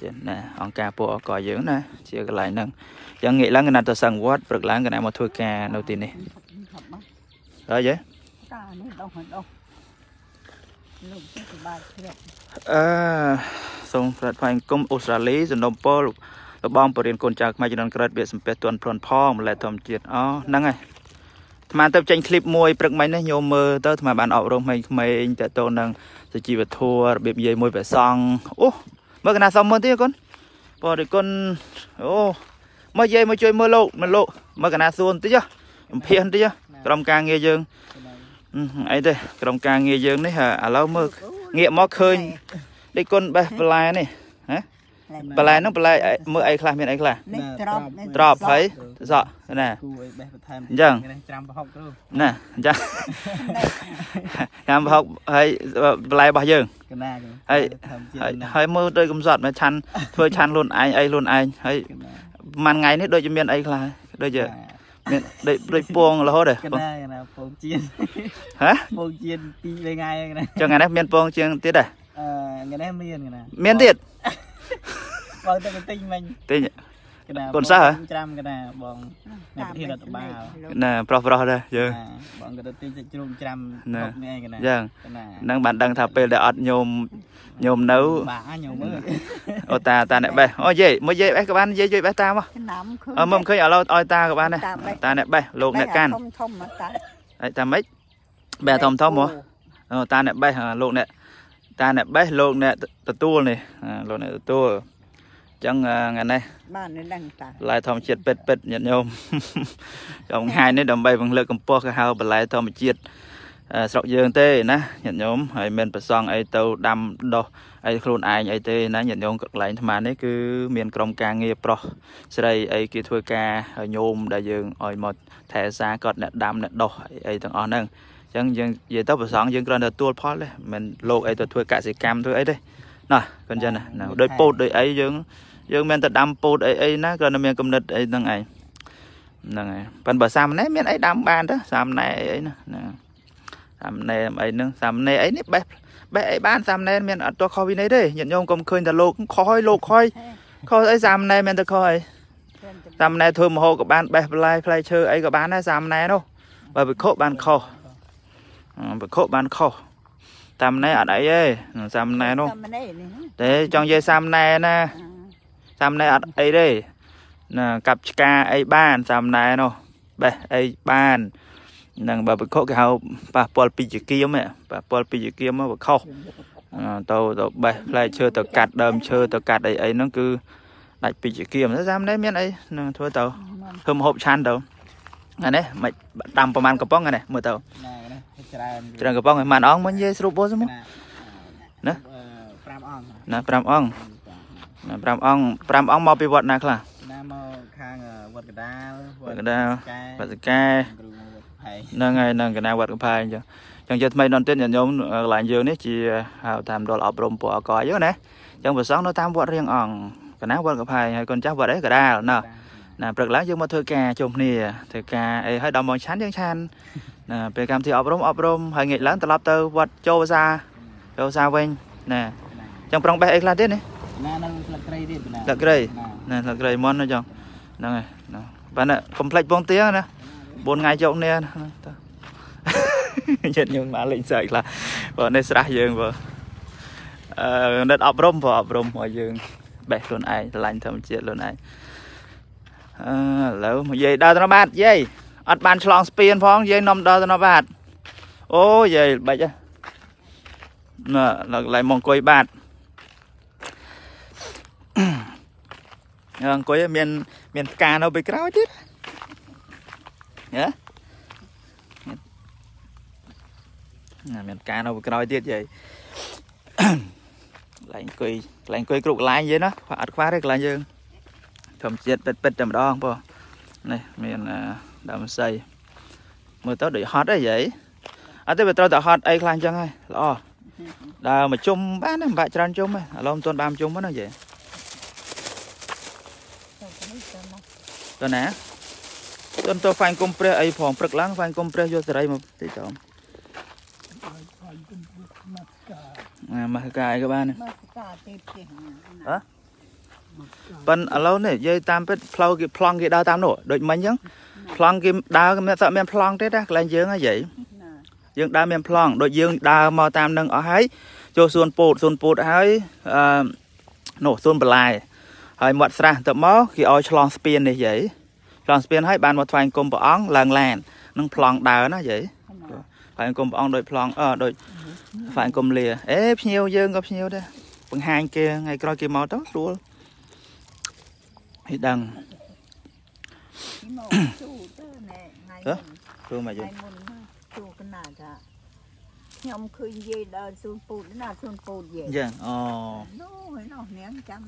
ទៀតណាអង្គការពួកអកយើងណាជាកន្លែងហ្នឹងអញ្ចឹងងាកឡើងកណាត់ទៅសឹងវត្តព្រឹកឡើងកណាត់មកធ្វើការនៅទីនេះហើយយេតានេះដុសដុសលោកសុបាយជ្រាបអឺសូមប្រិតផ្សាយគុំអូស្ត្រាលីសំណុំពលលបងបរិញ្ញាកូនចៅខ្មែរជំនាន់ក្រោយវាសំពេះទន់ព្រន់ផងម្លេះធម្មជាតិអូហ្នឹងហើយអាត្មាទៅចេញឃ្លីបមួយព្រឹកមិញនេះញោមមើលទៅអាត្មាបានអប់រំក្មេងៗតទៅនឹងសុជីវធម៌របៀបនិយាយមួយព្រះសង្ឃអូ មើលកណាសុំមើលទៀតកូនបងដូចកូនអូមកនិយាយមកជួយមើលលោកមើលលោកមើលកណាសួនតិចអំភាសតិចក្រុមការងារយើងអឺអីទេក្រុមការងារយើងនេះឥឡូវមើលងាកមកឃើញដូចកូនបេះបន្លែនេះបន្លែហ្នឹងបន្លែមើលអីខ្លះមានអីខ្លះនេះត្រប់នេះត្រប់ហើយសក់ណាគូអីបេះបន្ថែមអញ្ចឹងច្រាំប្រហុកទៅណាអញ្ចឹងតាមប្រហុកហើយបន្លែរបស់យើង កណាចឹងហើយធម្មជាតិហើយណាហើយមើលដូចកំសត់មកឆាន់ធ្វើឆាន់ខ្លួនឯងអីខ្លួនឯងហើយកណាមួយថ្ងៃនេះដូចជាមានអីខ្លះដូចជាមានដូចដូចពងរហូតទេកណាកណាពងជៀនហ៎ពងជៀនពីរបីថ្ងៃហ្នឹងណាចឹងថ្ងៃនេះមានពងជាងទៀតទេអឺថ្ងៃនេះមានកណាមានទៀតបងទៅទៅទិញមិញទិញ កណាកូនសិស្សហ៎ច្រាំកណាបងអ្នកប្រធានរដ្ឋបាលណាប្រុសប្រុសដែរយើងណាបងក៏ទៅទិញសាច់ជ្រូកច្រាំណាហុកនេះឯងកណាចឹងកណានឹងបានដឹងថាពេលដែលអត់ញោមញោមនៅបាក់ញោមមើលអូតាតាអ្នកបេះអូយាយមកយាយបេះក៏បានយាយជួយបេះតាមមកឆ្នាំឃើញអឺមើលមិនឃើញឥឡូវឲ្យតាក៏បានដែរតាបេះតាអ្នកបេះលោកអ្នកកាន់ធំធំមកតាហើយតាម៉េចបេះធំធំហ៎អូតាអ្នកបេះអ่าលោកអ្នកតាអ្នកបេះលោកអ្នកទទួលនេះអាលោកអ្នកទទួលអញ្ចឹងអ่าថ្ងៃនេះបាននៅដឹងតាបន្លែធម្មជាតិពិតពិតញាតិញោមចំថ្ងៃនេះដើម្បីបង្លើកកម្ពស់គេហៅបន្លែធម្មជាតិអឺស្រុកយើងទេណាញាតិញោមហើយមិនប្រសងអីទៅដាំដុះអីខ្លួនឯងអីទេណាញាតិញោមកន្លែងអាត្មានេះគឺមានក្រុមការងារប្រុសស្រីអីគេធ្វើការហើយញោមដែលយើងឲ្យមកថែសារគាត់អ្នកដាំអ្នកដុះអីអីទាំងអស់ហ្នឹងអញ្ចឹងយើងនិយាយទៅប្រសងយើងគ្រាន់តែទទួលផលទេមិនលោកអីទៅធ្វើកសិកម្មធ្វើអីទេណាគាត់អញ្ចឹងណាណាដូចពោតដូចអីយើង យើងមិនទៅដាំពោតអីអីណាគ្រាន់តែមានគំនិតអីហ្នឹងឯងហ្នឹងហើយប៉ិនបើសាមណេរមានអីដាំបានទៅសាមណេរអីអីណាហ្នឹងសាមណេរអីហ្នឹងសាមណេរអីនេះបេះបេះអីបានសាមណេរមានអត់ទោះខុសវិន័យទេញាតិញោមកុំឃើញតែលោកខុសហើយលោកខុសហើយខុសអីសាមណេរមានតែខុសហើយសាមណេរធ្វើមហោក៏បានបេះបន្លែផ្លែឈើអីក៏បានដែរសាមណេរនោះបើវិខុបានខុសអឺវិខុបានខុសសាមណេរអត់អីទេសាមណេរនោះតាមនេះនេះទេចង់និយាយសាមណេរណា សាមណែរអត់អីទេណាកាប់ឆ្កាអីបានសាមណែរនោះបេះអីបាននឹងបើបិខុគេហៅប៉ះពាល់ពីជាគៀមហ៎ប៉ះពាល់ពីជាគៀមមកបខុសអឺទៅទៅបេះផ្លែឈើទៅកាត់ដើមឈើទៅកាត់អីអីហ្នឹងគឺដាច់ពីជាគៀមតែសាមណែរមានអីនឹងធ្វើទៅធ្វើម្ហូបឆាន់ទៅអានេះមិនដាំប្រហែលកំប៉ុងអានេះមើលទៅណាកណាច្រើនច្រើនកំប៉ុងឲ្យម៉ានអងមកនិយាយស្រូបបោះស្មោះណា5អង្គណា5អង្គណា 5អង្គ5អង្គមកពីវត្តណាខ្លះណាមកខាងវត្តកដាលវត្តកដាលកែវត្តកែគ្រូមកវត្តផៃហ្នឹងហើយហ្នឹងកណាវត្តកំផែអញ្ចឹងអញ្ចឹងយកថ្មីដល់ទៀតញាតិញោមកន្លែងយើងនេះជាហៅតាមដល់អប់រំពួកអកយើងណាអញ្ចឹងប្រសងនៅតាមវត្តរៀងអង្គកណាវត្តកំផែហើយកូនចាស់វត្តអីកដាលណោះណាព្រឹកឡើងយើងមកធ្វើការជុំគ្នាធ្វើការអីហើយដល់ម៉ោងឆាន់យើងឆាន់ណាពេលកម្មវិធីអប់រំអប់រំហើយងាកឡើងត្រឡប់ទៅវត្តចូលភាសាចូលភាសាវិញណាអញ្ចឹងប្រុងបេះអីខ្លះទៀតនេះ ណានៅស្លឹកគ្រៃទៀតណាស្លឹកគ្រៃណាណាស្លឹកគ្រៃមន់អញ្ចឹងហ្នឹងហើយណាបាទណាកុំភ្លេចបងទៀងណា4ថ្ងៃជោគនេះណាតើចិត្តខ្ញុំមកលេងសើចខ្លះបើនេះស្រះយើងបើអឺនិតអប់រំបើអប់រំឲ្យយើងបេះខ្លួនឯងឆ្លាញ់ធម្មជាតិខ្លួនឯងអឺឥឡូវមកយាយដើរទៅបាតយាយអត់បានឆ្លងស្ពានផងយាយនាំដើរទៅបាតអូយាយបាច់ហ៎ណាឡើងឡើងមកអង្គុយបាត អឺអង្គុយឲ្យមានមានផ្កានៅពីក្រោយទៀតហ៎ណាមានផ្កានៅពីក្រោយទៀតយាយកន្លែងអង្គុយកន្លែងអង្គុយគ្រប់កន្លែងយាយណាអត់ខ្វះទេកន្លែងយើងធម្មជាតិពិតពិតតែម្ដងបងនេះមានអឺដើមសៃមើលទៅដូចហត់អីយាយអត់ទេវាត្រូវតែហត់អីខ្លះអញ្ចឹងហើយល្អដើរមកជុំបានណាមិនបាក់ច្រើនជុំទេឥឡូវមិនទាន់បានជុំហ្នឹងណាយាយ តើណាតើទៅហ្វាញ់គុំព្រះអីផងព្រឹកឡើងហ្វាញ់គុំព្រះយកសេរីមកតិចទៅហើយគុំពុកមកកាអាមកកាយក៏បានដែរមកស្កាទេផ្ទះប៉ិនឥឡូវនេះនិយាយតាមពិតផ្លូវគេប្លង់គេដើរតាមនោះដូចមិញអញ្ចឹងប្លង់គេដើរគេមានតែមានប្លង់ទេណាកន្លែងយើងហ៎យាយណាយើងដើរមានប្លង់ដូចយើងដើរមកតាមនឹងអស់ហើយចូលសួនពោតសួនពោតហើយអឺនោះសួនបន្លែ ហើយមាត់ស្រះទៅមកគេឲ្យឆ្លងស្ពាននេះយាយឆ្លងស្ពានហើយបានមកថ្វាយគុំព្រះអង្គឡើងឡាននឹងប្លង់ដើរណាយាយណាហ្វាយអង្គមព្រះអង្គដូចប្លង់អឺដូចហ្វាយអង្គមលាអេភ្ញៀវយើងក៏ភ្ញៀវដែរបង្ហាញគេថ្ងៃក្រោយគេមកទៅស្រួលឲ្យដឹងពីមកជួទៅណែថ្ងៃហ៎មុនព្រោះមកយថ្ងៃល់មុនមកជួកណាថាខ្ញុំឃើញយាយដើរសួនពូតណាសួនពូតយាយយ៉ាងអូនោះឯនោះនាងចាំ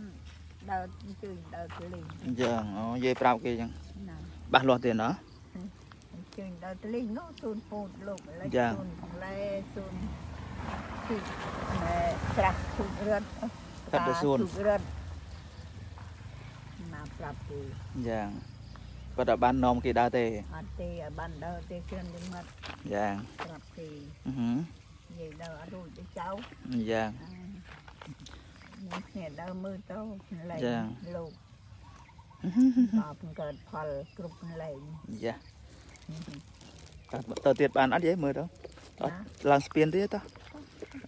ដើរជើញដើរទៅលេងយ៉ាងអូយាយប្រាប់គេចឹងណាបាសលាស់ទៀតណោះជើញដើរទៅលេងនោះសួនពូតលោកលេងចាសួនផ្លែសួនទីណែត្រាស់ជុករត់កាត់ទៅសួនជុករត់មកប្រាប់គេយ៉ាងគាត់តែបាននាំគេដើរទេអត់ទេឲ្យបានដើរទេគ្រាន់តែមកយ៉ាងប្រាប់គេអឺហឺនិយាយដើរអត់រួចទៅចៅយ៉ាងខ្ញុំ គ្នាដើរមើលទៅលែចាងលោកតបកើតផលគ្រប់លែងយ៉ាតើទៅទៀតបានអត់យាយមើលទៅអត់ឡើងស្ពានទៀតតោះ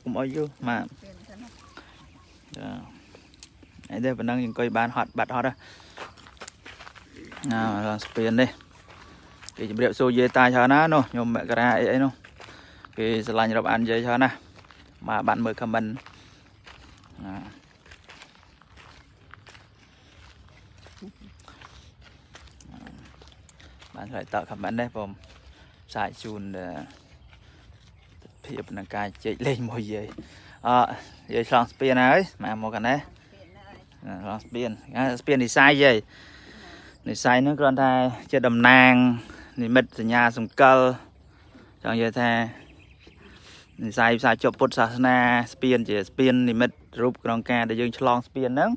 កុំអោយយូរម៉ាពេលទៅណាចាអីទេប៉ុណ្ណឹងយើងអង្គុយបានហត់បាត់ហត់ហ៎ណាឡើងស្ពាននេះគេជម្រាបសួរយាយតាច្រើនណាស់នោះខ្ញុំមករាអីអីនោះគេស្រឡាញ់រាប់អានយាយច្រើនណាស់មកបានមើលខមមិនណាបាន ឆ្លើយតបខមមិននេះผมផ្សាយជូនភាពនឹងការជែកលេងមួយយាយអយាយឆ្លងស្ពានហើយមកមកកណេះពេលណាឆ្លងស្ពានអាស្ពាននិស័យយាយនិស័យហ្នឹងគ្រាន់តែជាតំណាង និមិត្តសញ្ញាសង្កលចង់និយាយថានិស័យផ្សារជប់ពុទ្ធសាសនាស្ពានជាស្ពាននិមិត្តរូបក្នុងការដែលយើងឆ្លងស្ពានហ្នឹង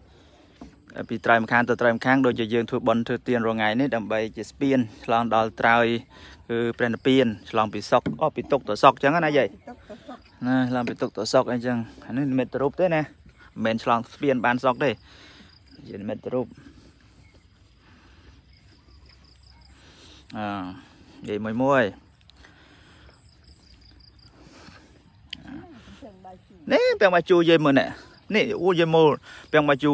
ពីត្រើយម្ខាងទៅត្រើយម្ខាងដូចជាយើងធ្វើបុណ្យធ្វើទានរងថ្ងៃនេះដើម្បីជាស្ពានឆ្លងដល់ត្រើយគឺព្រះនិព្វានឆ្លងពីសុកអូពីទុកទៅសុកអញ្ចឹងណាយាយទុកទៅទុកណាឆ្លងពីទុកទៅសុកអីចឹងអានេះនិមិត្តរូបទេណាមិនមែនឆ្លងស្ពានបានសុកទេជានិមិត្តរូបអឺនិយាយមួយមួយជើងបាយជូនេះពាំងមកជួយាយមើលនេះនេះអូយាយមើលពាំងមកជួ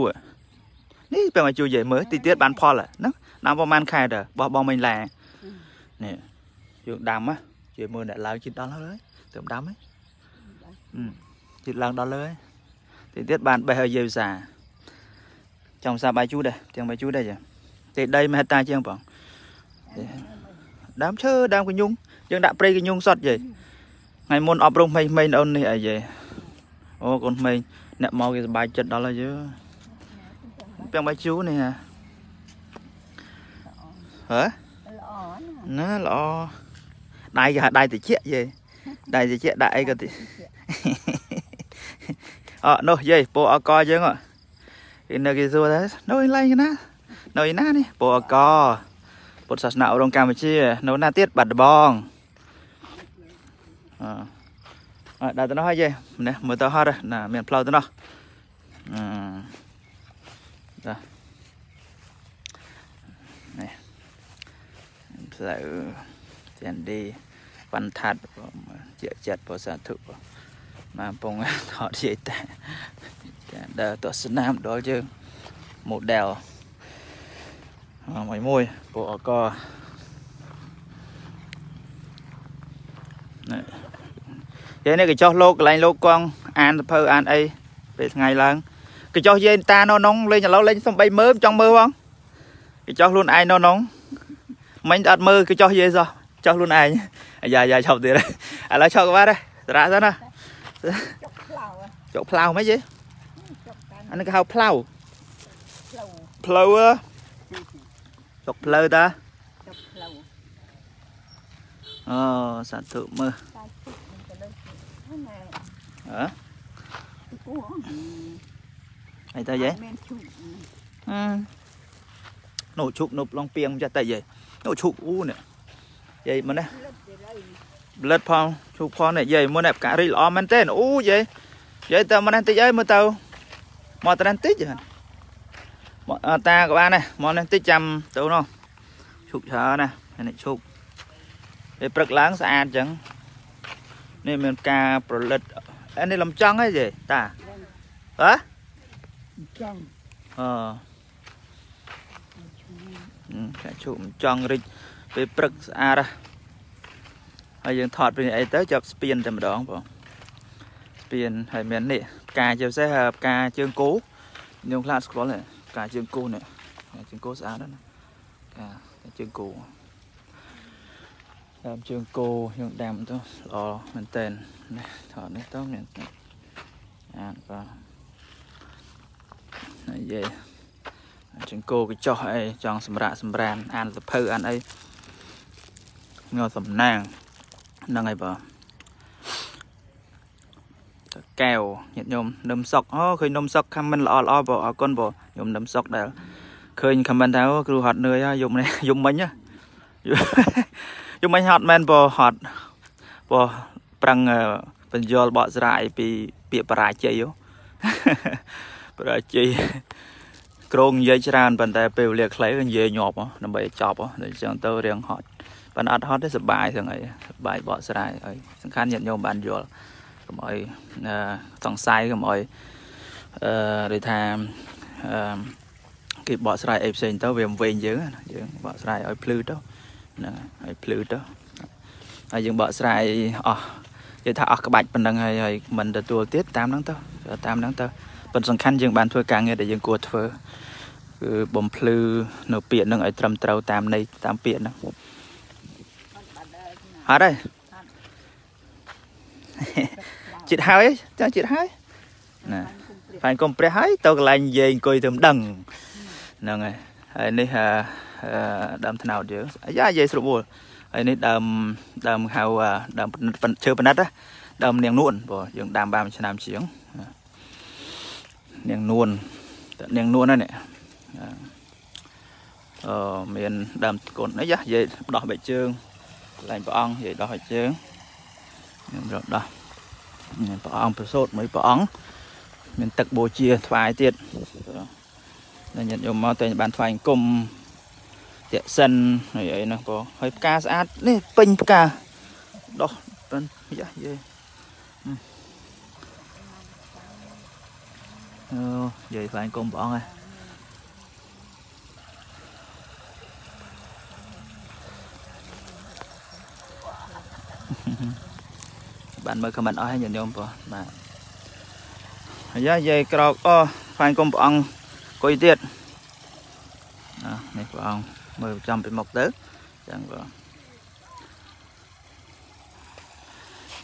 នេះពាំងមកជួយាយមើលតិចទៀតបានផលហ្នឹងដាំប្រហែលខែតើបោះបងមិញឡានេះយើងដាំហ៎យាយមើលអ្នកឡើងជិតដល់ហើយទៅដាំហ៎អឺជិតឡើងដល់ហើយតិចទៀតបានបេះឲ្យយាយវិសាចង់វិសាបាយជូដែរទាំងបាយជូដែរចាទេដីមហិតតាជាងបងដាំឈើដាំកញ្ញុងយើងដាក់ព្រៃកញ្ញុងសតយាយថ្ងៃមុនអប់រំក្មេងៗអូននេះអីយាយអូកូនក្មេងអ្នកមកគេសប្បាយចិត្តដល់ហើយយើ ពាំងបាយជូរនេះហ៎ហ៎ល្អណាណាល្អដៃគេហៅដៃតិចយាយដៃតិចដាក់អីក៏តិចអត់នោះយាយពូអកយើងអគេនៅគេសួរថានៅឯឡែងណានៅឯណានេះពូអកពុទ្ធសាសនាអប់រំកម្ពុជា នៅណាទៀតបាត់ដំបងអអត់ដល់ទៅនោះហើយយាយម្នេះមើលទៅហត់ហើយណាមានផ្លូវទៅនោះអឺ ចានេះផ្លូវទៀនឌីវណ្ណថាត់ជាចិត្តពោសាធុមកកំពងថតយាយតាចាដើរទស្សនាមដល់យើង model អមួយមួយពូអកនេះយាយនេះកញ្ចោះលោកកន្លែងលោកកងអានសភៅអានអីពេលថ្ងៃឡើង កញ្ចោះយាយតានៅនងលេងឥឡូវលេងសំបីមើលចង់មើលបងកញ្ចោះខ្លួនឯងនៅនងមិញអត់មើលកញ្ចោះយាយសោះចោះខ្លួនឯងអាយ៉ាយ៉ាឈប់ទៀតហើយឥឡូវឈប់ក៏បានដែរតារ៉ាសិនណាចុកផ្លោហ៎ចុកផ្លៅមិនយាយចុកកាន់អានេះគេហៅផ្លៅផ្លោផ្លូវអើចុកផ្លូវតាចុកផ្លោអូសាធុមើលតែជិះមិនទៅលើហ្នឹងណែហ៎គូ អីទៅយាយមានជូកអឺនោះឈុកនៅឡងពីងមិនចេះតែយាយនោះឈុកអ៊ូនេះយាយមិនណាលឹកទៅលើប្លិតផងជូផងនេះយាយមុននេះផ្ការីល្អមែនទេអូយាយយាយទៅមកនេះតិចអើយមើលទៅមកទៅនេះតិចហ៎មកអ่าតាក៏បានដែរមកនេះតិចចាំទៅនោះឈុកច្រើនណានេះឈុកពេលព្រឹកឡើងស្អាតអញ្ចឹងនេះមានការប្រលិតអានេះលំចង់ហ៎យាយតាហ៎ ចង់អឺហឹមការឈុកមិនចង់រិចពេលព្រឹកស្អាតហ៎ហើយយើងថតពីនេះអីទៅចាប់ស្ពានតែម្ដងបងស្ពានហើយមាននេះផ្កាជាពិសេសផ្កាជើងគោខ្ញុំខ្លះស្គាល់ទេផ្កាជើងគោនេះផ្កាជើងគោស្អាតណាស់ផ្កាជើងគោដើមជើងគោយើងដាំទៅល្អមែនតើនេះថតនេះទៅមានអានបាទនិ យាយជើងគោកញ្ចោះអីចង់សម្រាប់សម្រានអានសភៅអានអីងើសំណាងហ្នឹងហើយបងតកែវញាតិញោមនឹមសុកអូឃើញនឹមសុកខមមិនល្អល្អបងអរគុណបងញោមនឹមសុកដែលឃើញខមមិនថាអូគ្រូហត់នឿយហើយយំនេះយំមិញយំមិញហត់មែនបងហត់បងប្រឹងបញ្យលបកស្រាយពីពាក្យបរាជ័យ ប្រជាជីក្រុងនិយាយច្រើនប៉ុន្តែពេលវេលាខ្លីក៏និយាយញាប់ដើម្បីចប់ដូចចឹងទៅរៀងហត់ប៉ុន្តែអត់ហត់ទេសបាយទាំងអីសបាយបកស្រាយអីសំខាន់ញាតិញោមបានយល់កុំអីសង្ស័យកុំអីអឺដូចថាអឺគេបកស្រាយអីផ្សេងទៅវាវិញយើងយើងបកស្រាយឲ្យភ្លឺទៅហ្នឹងឲ្យភ្លឺទៅហើយយើងបកស្រាយអស់និយាយថាអស់ក្បាច់ប៉ុណ្ណឹងហើយហើយមិនទទួលទៀតតាមហ្នឹងទៅតាមហ្នឹងទៅ ប៉ុន្តែសំខាន់យើងបានធ្វើការងារដែលយើងគួរធ្វើគឺបំភ្លឺនៅពាក្យហ្នឹងឲ្យត្រឹមត្រូវតាមន័យតាមពាក្យហ្នឹងហត់ហើយចិត្តហើយចាចិត្តហើយណាផែនកុំព្រះហើយទៅកន្លែងនិយាយអង្គុយទៅមិនដឹងហ្នឹងហើយហើយនេះដើមថ្នោតយើងអាយ៉ានិយាយស្រួលបួលហើយនេះដើមដើមហៅដើមឈើប៉និតដើមនាងនួនព្រោះយើងដាំបានមួយឆ្នាំជាង នាងនួននាងនួនហ្នឹងអឺមានដើមកូនអីយ៉ានិយាយដោះបែកជើងកន្លែងព្រះអង្គនិយាយដោះឲ្យជើងខ្ញុំរត់ដោះមានព្រះអង្គប្រសូតមួយព្រះអង្គមានទឹកបូជាថ្វាយទៀតដល់ញាតិញោមមកតែបានថ្វាយអង្គមតាក់សិនហើយអីនោះក៏ហើយផ្កាស្អាតនេះពេញផ្កាដោះប៉ិនយ៉ាយេ អូនិយាយថ្វាយអង្គមព្រះអង្គហ៎បានមើលខមមិនអស់ហើយញាតិញោមបងបាទហើយយាយក្រោកអូហ្វាញគុំព្រះអង្គគុយទៀតណានេះព្រះអង្គមើលចំពីមុខទៅចឹងបង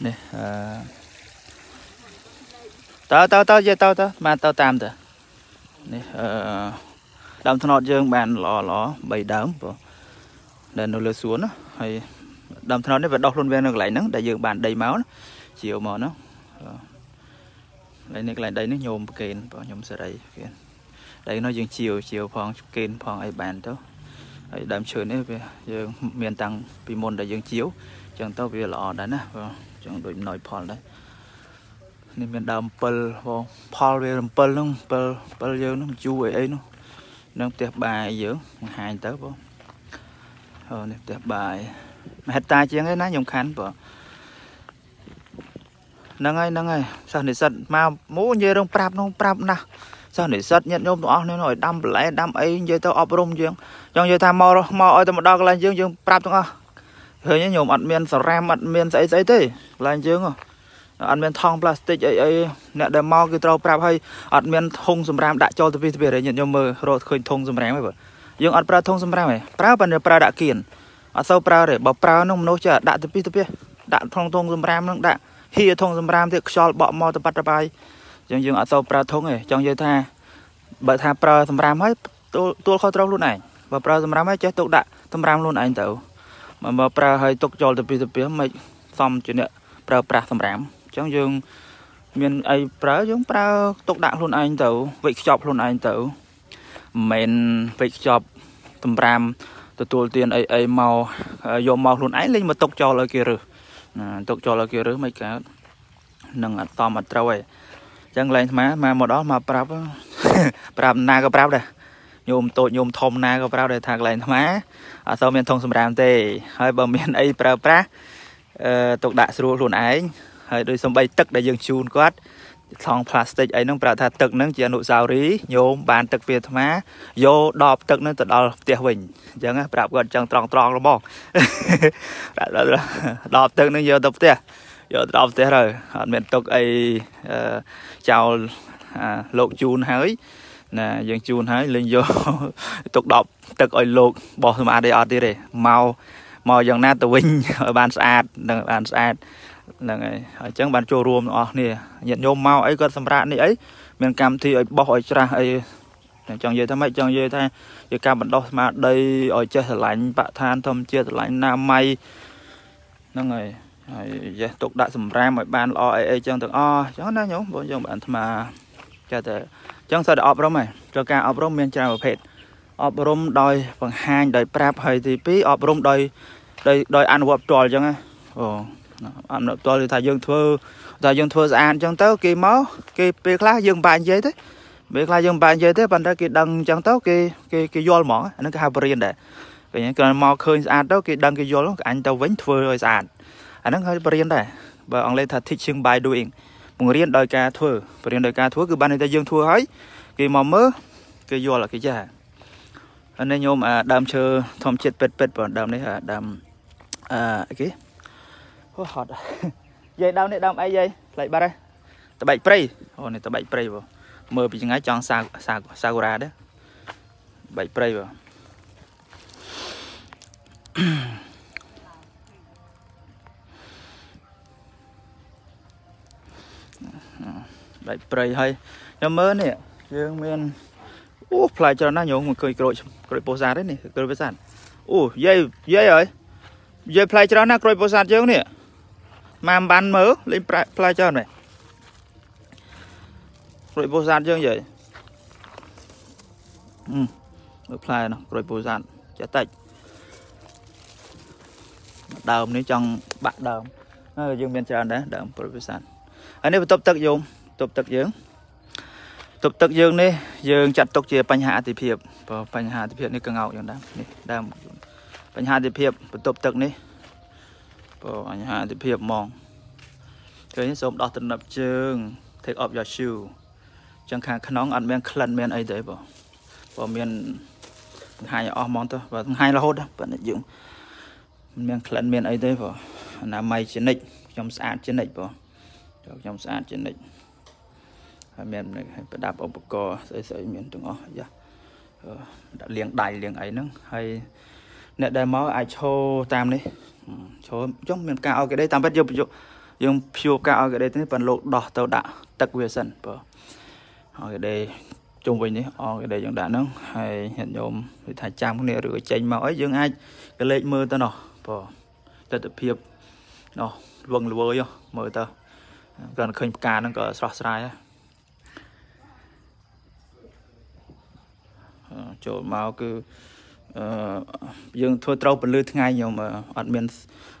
នេះអឺ តើតើតើយាយតើតើបានតើតាមទៅនេះអឺដើមថ្នោតយើងបានល្អល្អ3ដើមបងដែលនៅលើសួនណាហើយដើមថ្នោតនេះវាដុះខ្លួនវានៅកន្លែងហ្នឹងដែលយើងបានដីមកជាវមកហ្នឹងកន្លែងនេះកន្លែងដីនេះញោមប្រកេនបងខ្ញុំសេរីប្រកេនដីនោះយើងជាវជាវផងកេនផងអីបានទៅហើយដើមឈើនេះវាយើងមានតាំងពីមុនដែលយើងជាវអញ្ចឹងទៅវាល្អដែរណាបងអញ្ចឹងដូចណយផលដែរ នេះមានដើម7បងផលវា7ហ្នឹង7 7យើងហ្នឹងជូរអីអីនោះនឹងផ្ទះបាយយើងបង្ហាញទៅបងអូនេះផ្ទះបាយមហិតាជាងឯណាខ្ញុំខាន់បងហ្នឹងហើយហ្នឹងហើយសិស្សនិស្សិតមកមកនិយាយរឿងប្រាប់នោះប្រាប់ណាស់សិស្សនិស្សិតញាតិញោមទាំងអស់នេះឲ្យដាំបន្លែដាំអីនិយាយទៅអប់រំយើងចង់និយាយថាមកមកឲ្យទៅមកដល់កន្លែងយើងយើងប្រាប់ទាំងអស់ឃើញញោមអត់មានសារ៉ាមអត់មានស្អីស្អីទេកន្លែងយើង អត់មានថង់ផ្លាស្ទិកអីអីអ្នកដែលមកគឺត្រូវប្រាប់ឲ្យអត់មានធុងសម្រាមដាក់ចូលទៅពីទៅពីញាតិញោមមើលរកឃើញធុងសម្រាមទេបើយើងអត់ប្រើធុងសម្រាមទេប្រើប៉ុន្តែប្រើដាក់គៀនអត់សូវប្រើទេបើប្រើនោះមនុស្សចាដាក់ទៅពីទៅពីដាក់ថងធុងសម្រាមនឹងដាក់ហៀធុងសម្រាមទៀតខ្យល់បក់មកទៅបាត់ទៅបាយអញ្ចឹងយើងអត់សូវប្រើធុងទេចង់និយាយថាបើថាប្រើសម្រាមហើយទួលខុសត្រូវខ្លួនឯងបើប្រើសម្រាមហើយចេះទុកដាក់សម្រាមខ្លួនឯងទៅមកប្រើហើយទុកចោលទៅពីទៅពីមិនសមជាអ្នកប្រើប្រាស់សម្រាម អញ្ចឹងយើង មានអីប្រើយើងប្រើទុកដាក់ខ្លួនឯងទៅវិចខ្ចប់ខ្លួនឯងទៅមិនមែនវិចខ្ចប់សម្រាមទទួលទានអីអីមកយកមកខ្លួនឯងលេងមកຕົកចោលឲ្យគេរើសណាຕົកចោលឲ្យគេរើសមិនកើតនឹងអត់សមអត់ត្រូវឯងចឹងឡើងអាមកមកដល់មកប្រាប់ប្រាប់ណាក៏ប្រាប់ដែរញោមតូចញោមធំណាក៏ប្រាប់ដែរថាកន្លែងអាមាអត់សូវមានធុងសម្រាមទេ ហើយបើមានអីប្រើប្រាស់អឺទុកដាក់ស្រួលខ្លួនឯង ហើយដោយសំបីទឹកដែលយើងជូនគាត់ថង់ផ្លាស្ទិកអីហ្នឹងប្រាប់ថាទឹកហ្នឹងជាអនុស្សាវរីយ៍ញោមបានទឹកពីអាត្មាយកដបទឹកហ្នឹងទៅដល់ផ្ទះវិញអញ្ចឹងណាប្រាប់គាត់អញ្ចឹងត្រង់ត្រង់របស់ប្រាប់ដបទឹកហ្នឹងយកទៅផ្ទះយកទៅដល់ផ្ទះទៅអត់មានទុកអីអឺចោលអាលោកជូនហើយណាយើងជូនហើយលេងយកទុកដបទឹកឲ្យលោកបោះសម្អាតអីអត់ទៀតទេមកមកយ៉ាងណាទៅវិញឲ្យបានស្អាតនឹងបានស្អាត ហ្នឹងហើយអញ្ចឹងបានចូលរួមទាំងអស់គ្នាញាតិញោមមកអីគាត់សម្រាប់នេះអីមានកម្មវិធីឲ្យបោះឲ្យច្រាស់អីចង់និយាយថាម៉េចចង់និយាយថាជាការបណ្ដោះស្មារតីឲ្យចេះស្រឡាញ់បឋានធម្មជាតិស្រឡាញ់ណាម័យហ្នឹងហើយហើយចេះទុកដាក់សម្រាមឲ្យបានល្អអីអីចឹងទាំងអស់ចឹងណាញោមបងយើងបានអាត្មាចេះតែចឹងសិតតែអប់រំហើយចូលការអប់រំមានច្រើនប្រភេទអប់រំដោយបង្ហាញដោយប្រាប់ហើយទី2អប់រំដោយដោយដោយអនុវត្តផ្ទាល់ចឹងណាអូ អនុវត្តផ្ទាល់គឺថាយើងធ្វើថាយើងធ្វើស្អាតចឹងទៅគេមកគេពេលខ្លះយើងមិនបាច់និយាយទេពេលខ្លះយើងមិនបាច់និយាយទេប៉ុន្តែគេដឹងចឹងទៅគេគេគេយល់ហ្មងអាហ្នឹងគេហៅបរិញ្ញាដែរគេគាត់មកឃើញស្អាតទៅគេដឹងគេយល់អញទៅវិញធ្វើឲ្យស្អាតអាហ្នឹងហៅបរិញ្ញាដែរបើអង់គ្លេសថា teaching by doing បង្រៀនដោយការធ្វើបង្រៀនដោយការធ្វើគឺបានន័យថាយើងធ្វើហើយគេមកមើលគេយល់គេចេះហើយនេះញោមអាដើមឈើធម្មជាតិពិតពិតបងដើមនេះអាដើមអឺអីគេ អូហត់យាយដើមនេះដើមអីយាយផ្លេចបាត់ហើយតបែកព្រៃអូនេះតបែកព្រៃបងមើលពីចម្ងាយចង់សាសាសាគូរ៉ាដែរបែកព្រៃបងដាច់ព្រៃហើយខ្ញុំមើលនេះយើងមានអូផ្លែច្រើនណាស់ញោមមកឃើញក្រូចក្រូចពោធិ៍សាត់ទេនេះក្រូចពោធិ៍សាត់អូយាយយាយអើយយាយផ្លែច្រើនណាស់ក្រូចពោធិ៍សាត់យើងនេះ មកបានមើលលេងផ្លែច្រើនមែនក្រូចពោធិ៍សាត់យើងយាយអឺមើលផ្លែនោះក្រូចពោធិ៍សាត់ចេះតិចដើមនេះចង់បាក់ដើមហើយយើងមានច្រើនដែរដើមក្រូចពោធិ៍សាត់ហើយនេះបន្ទប់ទឹកយោមទប់ទឹកយើងទប់ទឹកយើងនេះយើងចាត់ទុកជាបញ្ហាអតិភិបបើបញ្ហាអតិភិបនេះកងោកយ៉ាងដែរនេះដើមបញ្ហាអតិភិបបន្ទប់ទឹកនេះ បើបញ្ហាអតិភិបហ្មងឃើញសូមដោះទំនប់ជើង take off your shoe ចឹងខាងក្នុងអត់មានក្លិនមានអីទេបើបើមានបង្ហាញឲ្យអស់ហ្មងទៅបើបង្ហាញរហូតបើយើងមិនមានក្លិនមានអីទេបើអនាម័យជានិច្ចខ្ញុំស្អាតជានិច្ចបើខ្ញុំស្អាតជានិច្ចហើយមានប្រដាប់ឧបករណ៍ស្អីស្អីមានទាំងអស់យ៉ាដាក់លាងដៃលាងអីហ្នឹងហើយអ្នកដែលមកអាចឈរតាមនេះ ឈរចុះមានការឲ្យគេដេតាមពិតយើងយើងព្យួរការឲ្យគេដេនេះប៉ុន្តែលោកដោះទៅដាក់ទឹកវាសិនបើឲ្យគេដេជុំវិញនេះអងគេដេយើងដាក់ហ្នឹងហើយញាតិញោមគឺថាចាំគ្នាឬចេញមកអីយើងអាចកលេចមើលទៅនោះបើទស្សនភាពនោះវងល្វើយមើលទៅគាត់ឃើញផ្កាហ្នឹងក៏ស្រស់ស្រាយចូលមកគឺ អឺយើងធ្វើត្រូវពលឺថ្ងៃខ្ញុំអត់មាន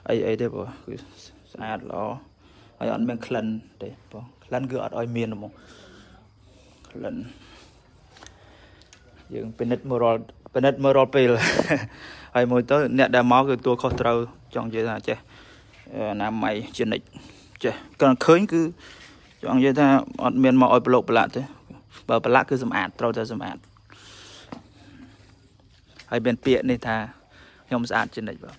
អីអីទេបងគឺស្អាតល្អហើយអត់មានក្លិនទេបងក្លិនគឺអត់ឲ្យមានហ្មងក្លិនយើងពិនិត្យមើលរាល់ពិនិត្យមើលរាល់ពេលហើយមួយទៅអ្នកដែលមកគឺតួខុសត្រូវចង់និយាយថាចេះអនាម័យជានិច្ចចេះគាត់ឃើញគឺចង់និយាយថាអត់មានមកឲ្យប្រឡូកប្រឡាក់ទេបើប្រឡាក់គឺសម្អាតត្រូវតែសម្អាត ហើយមានពាក្យនេះថាខ្ញុំស្អាតជានិច្ចបាទ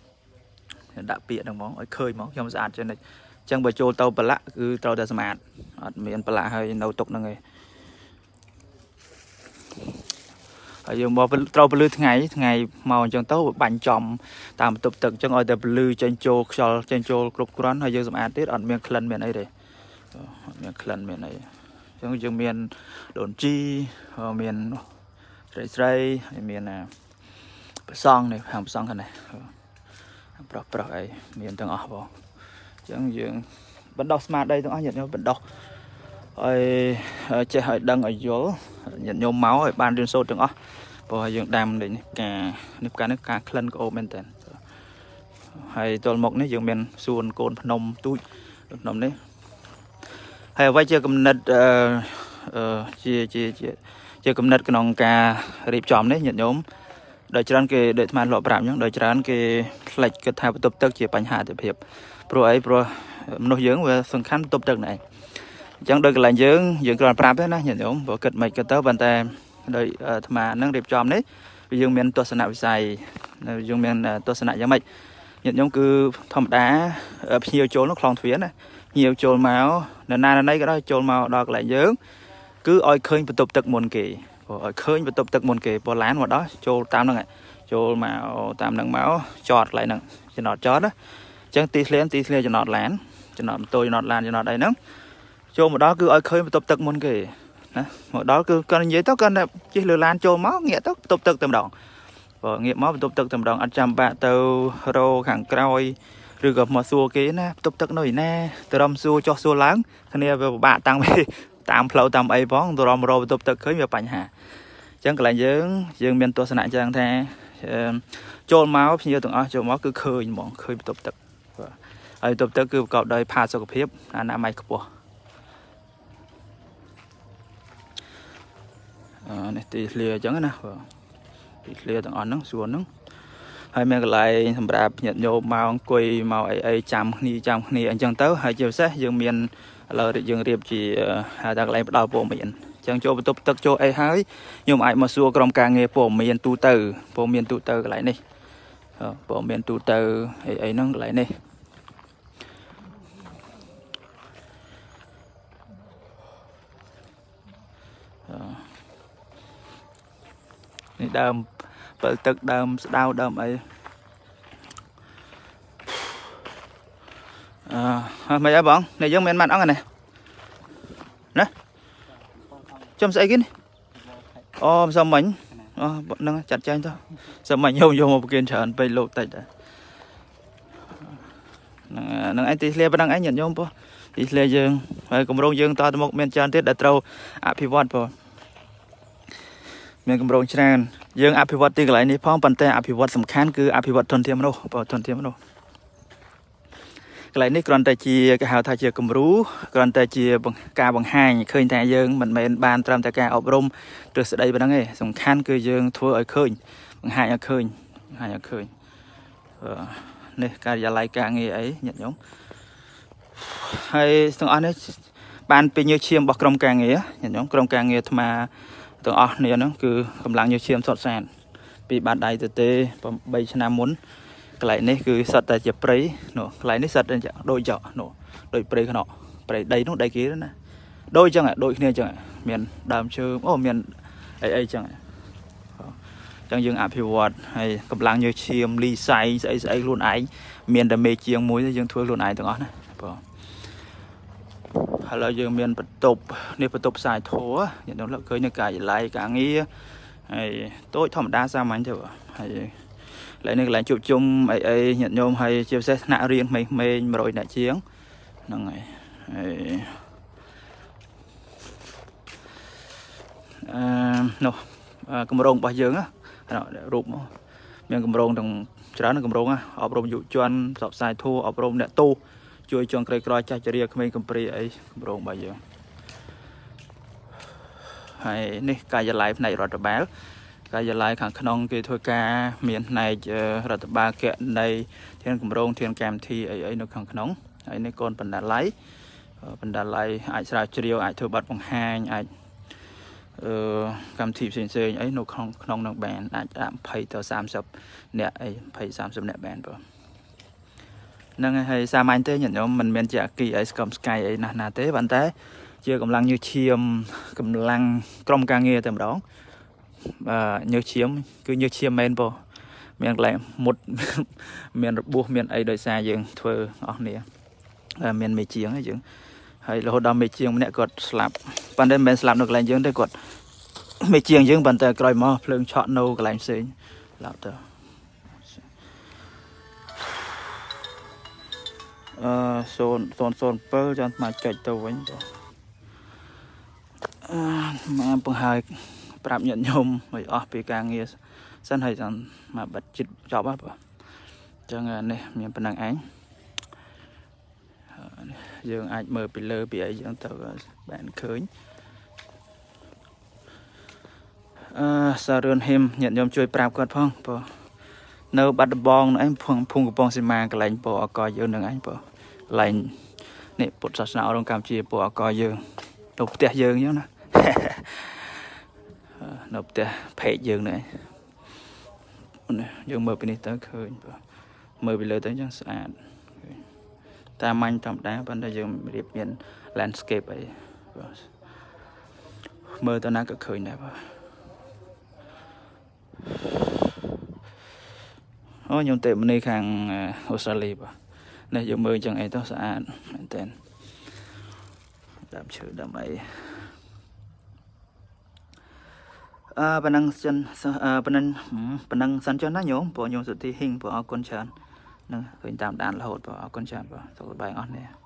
ដាក់ពាក្យហ្នឹងហ្មងឲ្យឃើញហ្មងខ្ញុំស្អាតជានិច្ចអញ្ចឹងបើចូលទៅប្រឡាក់គឺត្រូវតែសម្អាតអត់មានប្រឡាក់ហើយនៅទុកហ្នឹងឯងហើយយើងមកត្រូវពលឺថ្ងៃថ្ងៃមកអញ្ចឹងទៅបាញ់ចំតាមបន្ទប់ទឹកអញ្ចឹងឲ្យតែពលឺចេញចូលខ្យល់ចេញចូលគ្រប់គ្រាន់ហើយយើងសម្អាតទៀតអត់មានក្លិនមានអីទេអត់មានក្លិនមានអីអញ្ចឹងយើងមានដូនជីមានស្រីស្រីហើយមាន ប្រសងនេះខាងប្រសងខាងនេះប្រុសប្រុសអីមានទាំងអស់បងអញ្ចឹងយើងបណ្ដោះស្មារតីទាំងអស់ញាតិញោមបណ្ដោះឲ្យចេះឲ្យដឹងឲ្យយល់ញាតិញោមមកឲ្យបានរៀនសូត្រទាំងអស់ព្រោះយើងដាំនេះការនេះការនេះការក្លិនក្អូបមែនតើហើយទល់មកនេះយើងមានសួនកូនភ្នំទូចភ្នំនេះហើយអ្វីជាកំណត់អឺជាជាជាជាកំណត់ក្នុងការរៀបចំនេះញាតិញោម ដោយច្រើនគេដូចអាត្មាលក់ប្រាប់អញ្ចឹងដោយច្រើនគេផ្លេចគិតថាបន្ទប់ទឹកជាបញ្ហាអតិភិបព្រោះអីព្រោះមនុស្សយើងវាសំខាន់បន្ទប់ទឹកណែអញ្ចឹងដូចកន្លែងយើងយើងគ្រាន់ប្រាប់ទេណាញាតិញោមព្រោះគិតមិនគិតទៅប៉ុន្តែដោយអាត្មាហ្នឹងរៀបចំនេះវាយើងមានទស្សនវិស័យយើងមានទស្សនៈយ៉ាងម៉េចញាតិញោមគឺធម្មតាភ្ញៀវចូលនោះខ្លងទ្វារណាភ្ញៀវចូលមកនៅណាណីក៏ដោយចូលមកដល់កន្លែងយើងគឺឲ្យឃើញបន្ទប់ទឹកមុនគេ ព្រោះឲ្យឃើញបន្ទប់ទឹកមុនគេព្រោះឡានមកដល់ចូលតាមហ្នឹងចូលមកតាមហ្នឹងមកចតកន្លែងហ្នឹងចំណតចតណាអញ្ចឹងទីធ្លាទីធ្លាចំណតឡានចំណតម៉ូតូចំណតឡានចំណតអីហ្នឹងចូលមកដល់គឺឲ្យឃើញបន្ទប់ទឹកមុនគេណាមកដល់គឺគាត់និយាយទៅគាត់ជិះលើឡានចូលមកងាកទៅបន្ទប់ទឹកតែម្ដងបើងាកមកបន្ទប់ទឹកតែម្ដងអត់ចាំបាក់ទៅរោខាងក្រោយឬក៏មកសួរគេណាបន្ទប់ទឹកនៅឯណាទៅរំសួរចុះសួរឡើងគ្នាវាពិបាកតាំងពី តាមផ្លូវតាមអីផងទៅរំរោបន្ទប់ទឹកឃើញវាបញ្ហាអញ្ចឹងកន្លែងយើងយើងមានទស្សនៈចឹងថាចូលមកភ្ញៀវទាំងអស់ចូលមកគឺឃើញហ្មងឃើញបន្ទប់ទឹកហើយបន្ទប់ទឹកគឺប្រកបដោយផាសុខភាពអនាម័យខ្ពស់នេះទីធ្លាអញ្ចឹងណាបាទទីធ្លាទាំងអស់ហ្នឹងសួនហ្នឹងហើយមានកន្លែងសម្រាប់ញាតិញោមមកអង្គុយមកអីអីចាំគ្នាចាំគ្នាអញ្ចឹងទៅហើយជាពិសេសយើងមាន ឥឡូវយើងរៀបជាហៅថាកន្លែងផ្ដល់ព័ត៌មានអញ្ចឹងចូលបន្ទប់ទឹកចូលអីហើយខ្ញុំអាចមកសួរក្រុមការងារព័ត៌មានទូទៅព័ត៌មានទូទៅកន្លែងនេះព័ត៌មានទូទៅអីអីហ្នឹងកន្លែងនេះនេះដើមពិលទឹកដើមស្ដៅដើមអី អឺហើយមិនអីបងនេះយើងមានម៉ាត់អង្គណាណាចំស្អីគេនេះអូសំមិញអូហ្នឹងចាត់ចែងទៅសំមិញយកយកមកប្រគិនច្រើនពេកលោកតិចដែរហ្នឹងហ្នឹងឯងទីធ្លាប៉ុណ្ណឹងឯងញាតិញោមពោះទីធ្លាយើងហើយគម្រោងយើងតទៅមុខមានច្រើនទៀតដែលត្រូវអភិវឌ្ឍពោះមានគម្រោងច្រើនយើងអភិវឌ្ឍទីកន្លែងនេះផងប៉ុន្តែអភិវឌ្ឍសំខាន់គឺអភិវឌ្ឍធនធានមនុស្សបើធនធានមនុស្ស កន្លែងនេះគ្រាន់តែជាគេហៅថាជាគំរូគ្រាន់តែជាការបង្ហាញឃើញថាយើងមិនមែនបានត្រឹមតែការអប់រំទ្រឹស្ដីប៉ុណ្ណឹងទេសំខាន់គឺយើងធ្វើឲ្យឃើញបង្ហាញឲ្យឃើញបង្ហាញឲ្យឃើញនេះការិយាល័យការងារអីញាតិញោមហើយទាំងអស់នេះបានពេញញើឈាមរបស់ក្រុមការងារញាតិញោមក្រុមការងារអាត្មាទាំងអស់គ្នាហ្នឹងគឺកម្លាំងញើសឈាមសុតសានពីបាតដៃទៅទេ3ឆ្នាំមុន កន្លែងនេះគឺសិតតែជាព្រៃនោះកន្លែងនេះសិតតែដូចចោនោះដូចព្រៃខ្នក់ព្រៃដីនោះដីគេណាដូចចឹងដូចគ្នាចឹងមានដើមឈើអូមានអីអីចឹងចឹងយើងអភិវឌ្ឍហើយកម្លាំងញើសឈាមលីសៃស្អីស្អីខ្លួនឯងមានតែមេជាងមួយទេយើងធ្វើខ្លួនឯងទាំងអស់ណាបងឥឡូវយើងមានបន្ទប់នេះបន្ទប់ផ្សាយធัวញាតិញោមលើកឃើញនៅកាយឡៃការងារហើយតូចធម្មតាសាមញ្ញទៅហើយ ឡើយនេះកន្លែងជួបជុំអីអីញាតិញោមហើយជាពិសេសថ្នាក់រៀនក្មេងៗ100អ្នកជាងហ្នឹងហើយហើយអឺនោះកម្រងរបស់យើងណារូបមកមានកម្រងទាំងច្រើនកម្រងអប់រំយុវជនផ្សព្វផ្សាយធัวអប់រំអ្នកទូជួយចងក្រីក្រចាស់ចរិយាក្មេងកំព្រាអីកម្រងរបស់យើងហើយនេះកាយឡាយផ្នែករដ្ឋបាល កាយឡាយខាងក្នុងគេធ្វើការមានផ្នែករដ្ឋបាលកណីធានកម្រងធានកម្មវិធីអីអីនៅខាងក្នុងហើយនេះកូនបណ្ដាល័យបណ្ដាល័យអាចស្រាវជ្រាវអាចធ្វើប័ណ្ណបង្ហាញអាចអឺកម្មវិធីផ្សេងផ្សេងអីនៅក្នុងក្នុងនឹងបានអាច20ទៅ30អ្នកអី20 30អ្នកបានបងហ្នឹងហើយសាមញ្ញទេញាតិញោមមិនមែនជាអគីអីស្កំស្កាយអីណាស់ណាទេប៉ុន្តែ ជាកម្លាំងញើសឈាមកម្លាំងក្រុមការងារតែម្ដងបាទ ញើសឈាម គឺញើសឈាមមែនបងមានកន្លែងមុតមានរបួសមានអីដោយសារយើងធ្វើអស់គ្នាមានមេជាងយើងហើយរហូតដល់មេជាងម្នាក់គាត់ស្លាប់ប៉ុន្តែមិនមែនស្លាប់នៅកន្លែងយើងទេគាត់មេជាងយើងប៉ុន្តែក្រោយមកភ្លើងឆក់នៅកន្លែងផ្សេងស្លាប់ទៅអឺ007ចាំស្មាចុចទៅវិញបងអឺមកបង្ហើយ ប្រាប់ញាតិញោមឲ្យអស់ពីការងារសិនហើយចាំមកបិទចិត្តចប់ហ៎បងអញ្ចឹងនេះមានប៉ុណ្ណឹងឯងយើងអាចមើលពីលើពីអីចឹងទៅបានឃើញអឺសារឿនហ៊ីមញាតិញោមជួយប្រាប់គាត់ផងបងនៅបាត់ដំបងឯងភូមិភូមិកំពង់សីមាកន្លែងពអកយើងនឹងឯងបងកន្លែងនេះពុទ្ធសាសនាអរងកម្ពុជាពួកអកយើងនៅផ្ទះយើងអញ្ចឹងណាអឺ នៅផ្ទះផេកយើងនេះនេះយើងមើលពីនេះទៅឃើញបាទមើលពីលើទៅអញ្ចឹងស្អាតឃើញតាមមាញ់ធម្មតាប៉ុន្តែយើងរៀបមាន landscape អីបាទមើលទៅណាក៏ឃើញដែរបាទអូខ្ញុំទេមនីខាងអូស្ត្រាលីបាទនេះយើងមើលអញ្ចឹងអីទៅស្អាតមែនតើដើមឈើដើមអី អឺប៉ណ្ណឹងសិនអឺប៉ណ្ណឹងប៉ណ្ណឹងសិនចុះណាញោមព្រោះញោមសុធីហ៊ីងព្រោះអរគុណច្រើនហ្នឹងឃើញតាមដានរហូតព្រោះអរគុណច្រើនបាទសុខសប្បាយអស់នេះ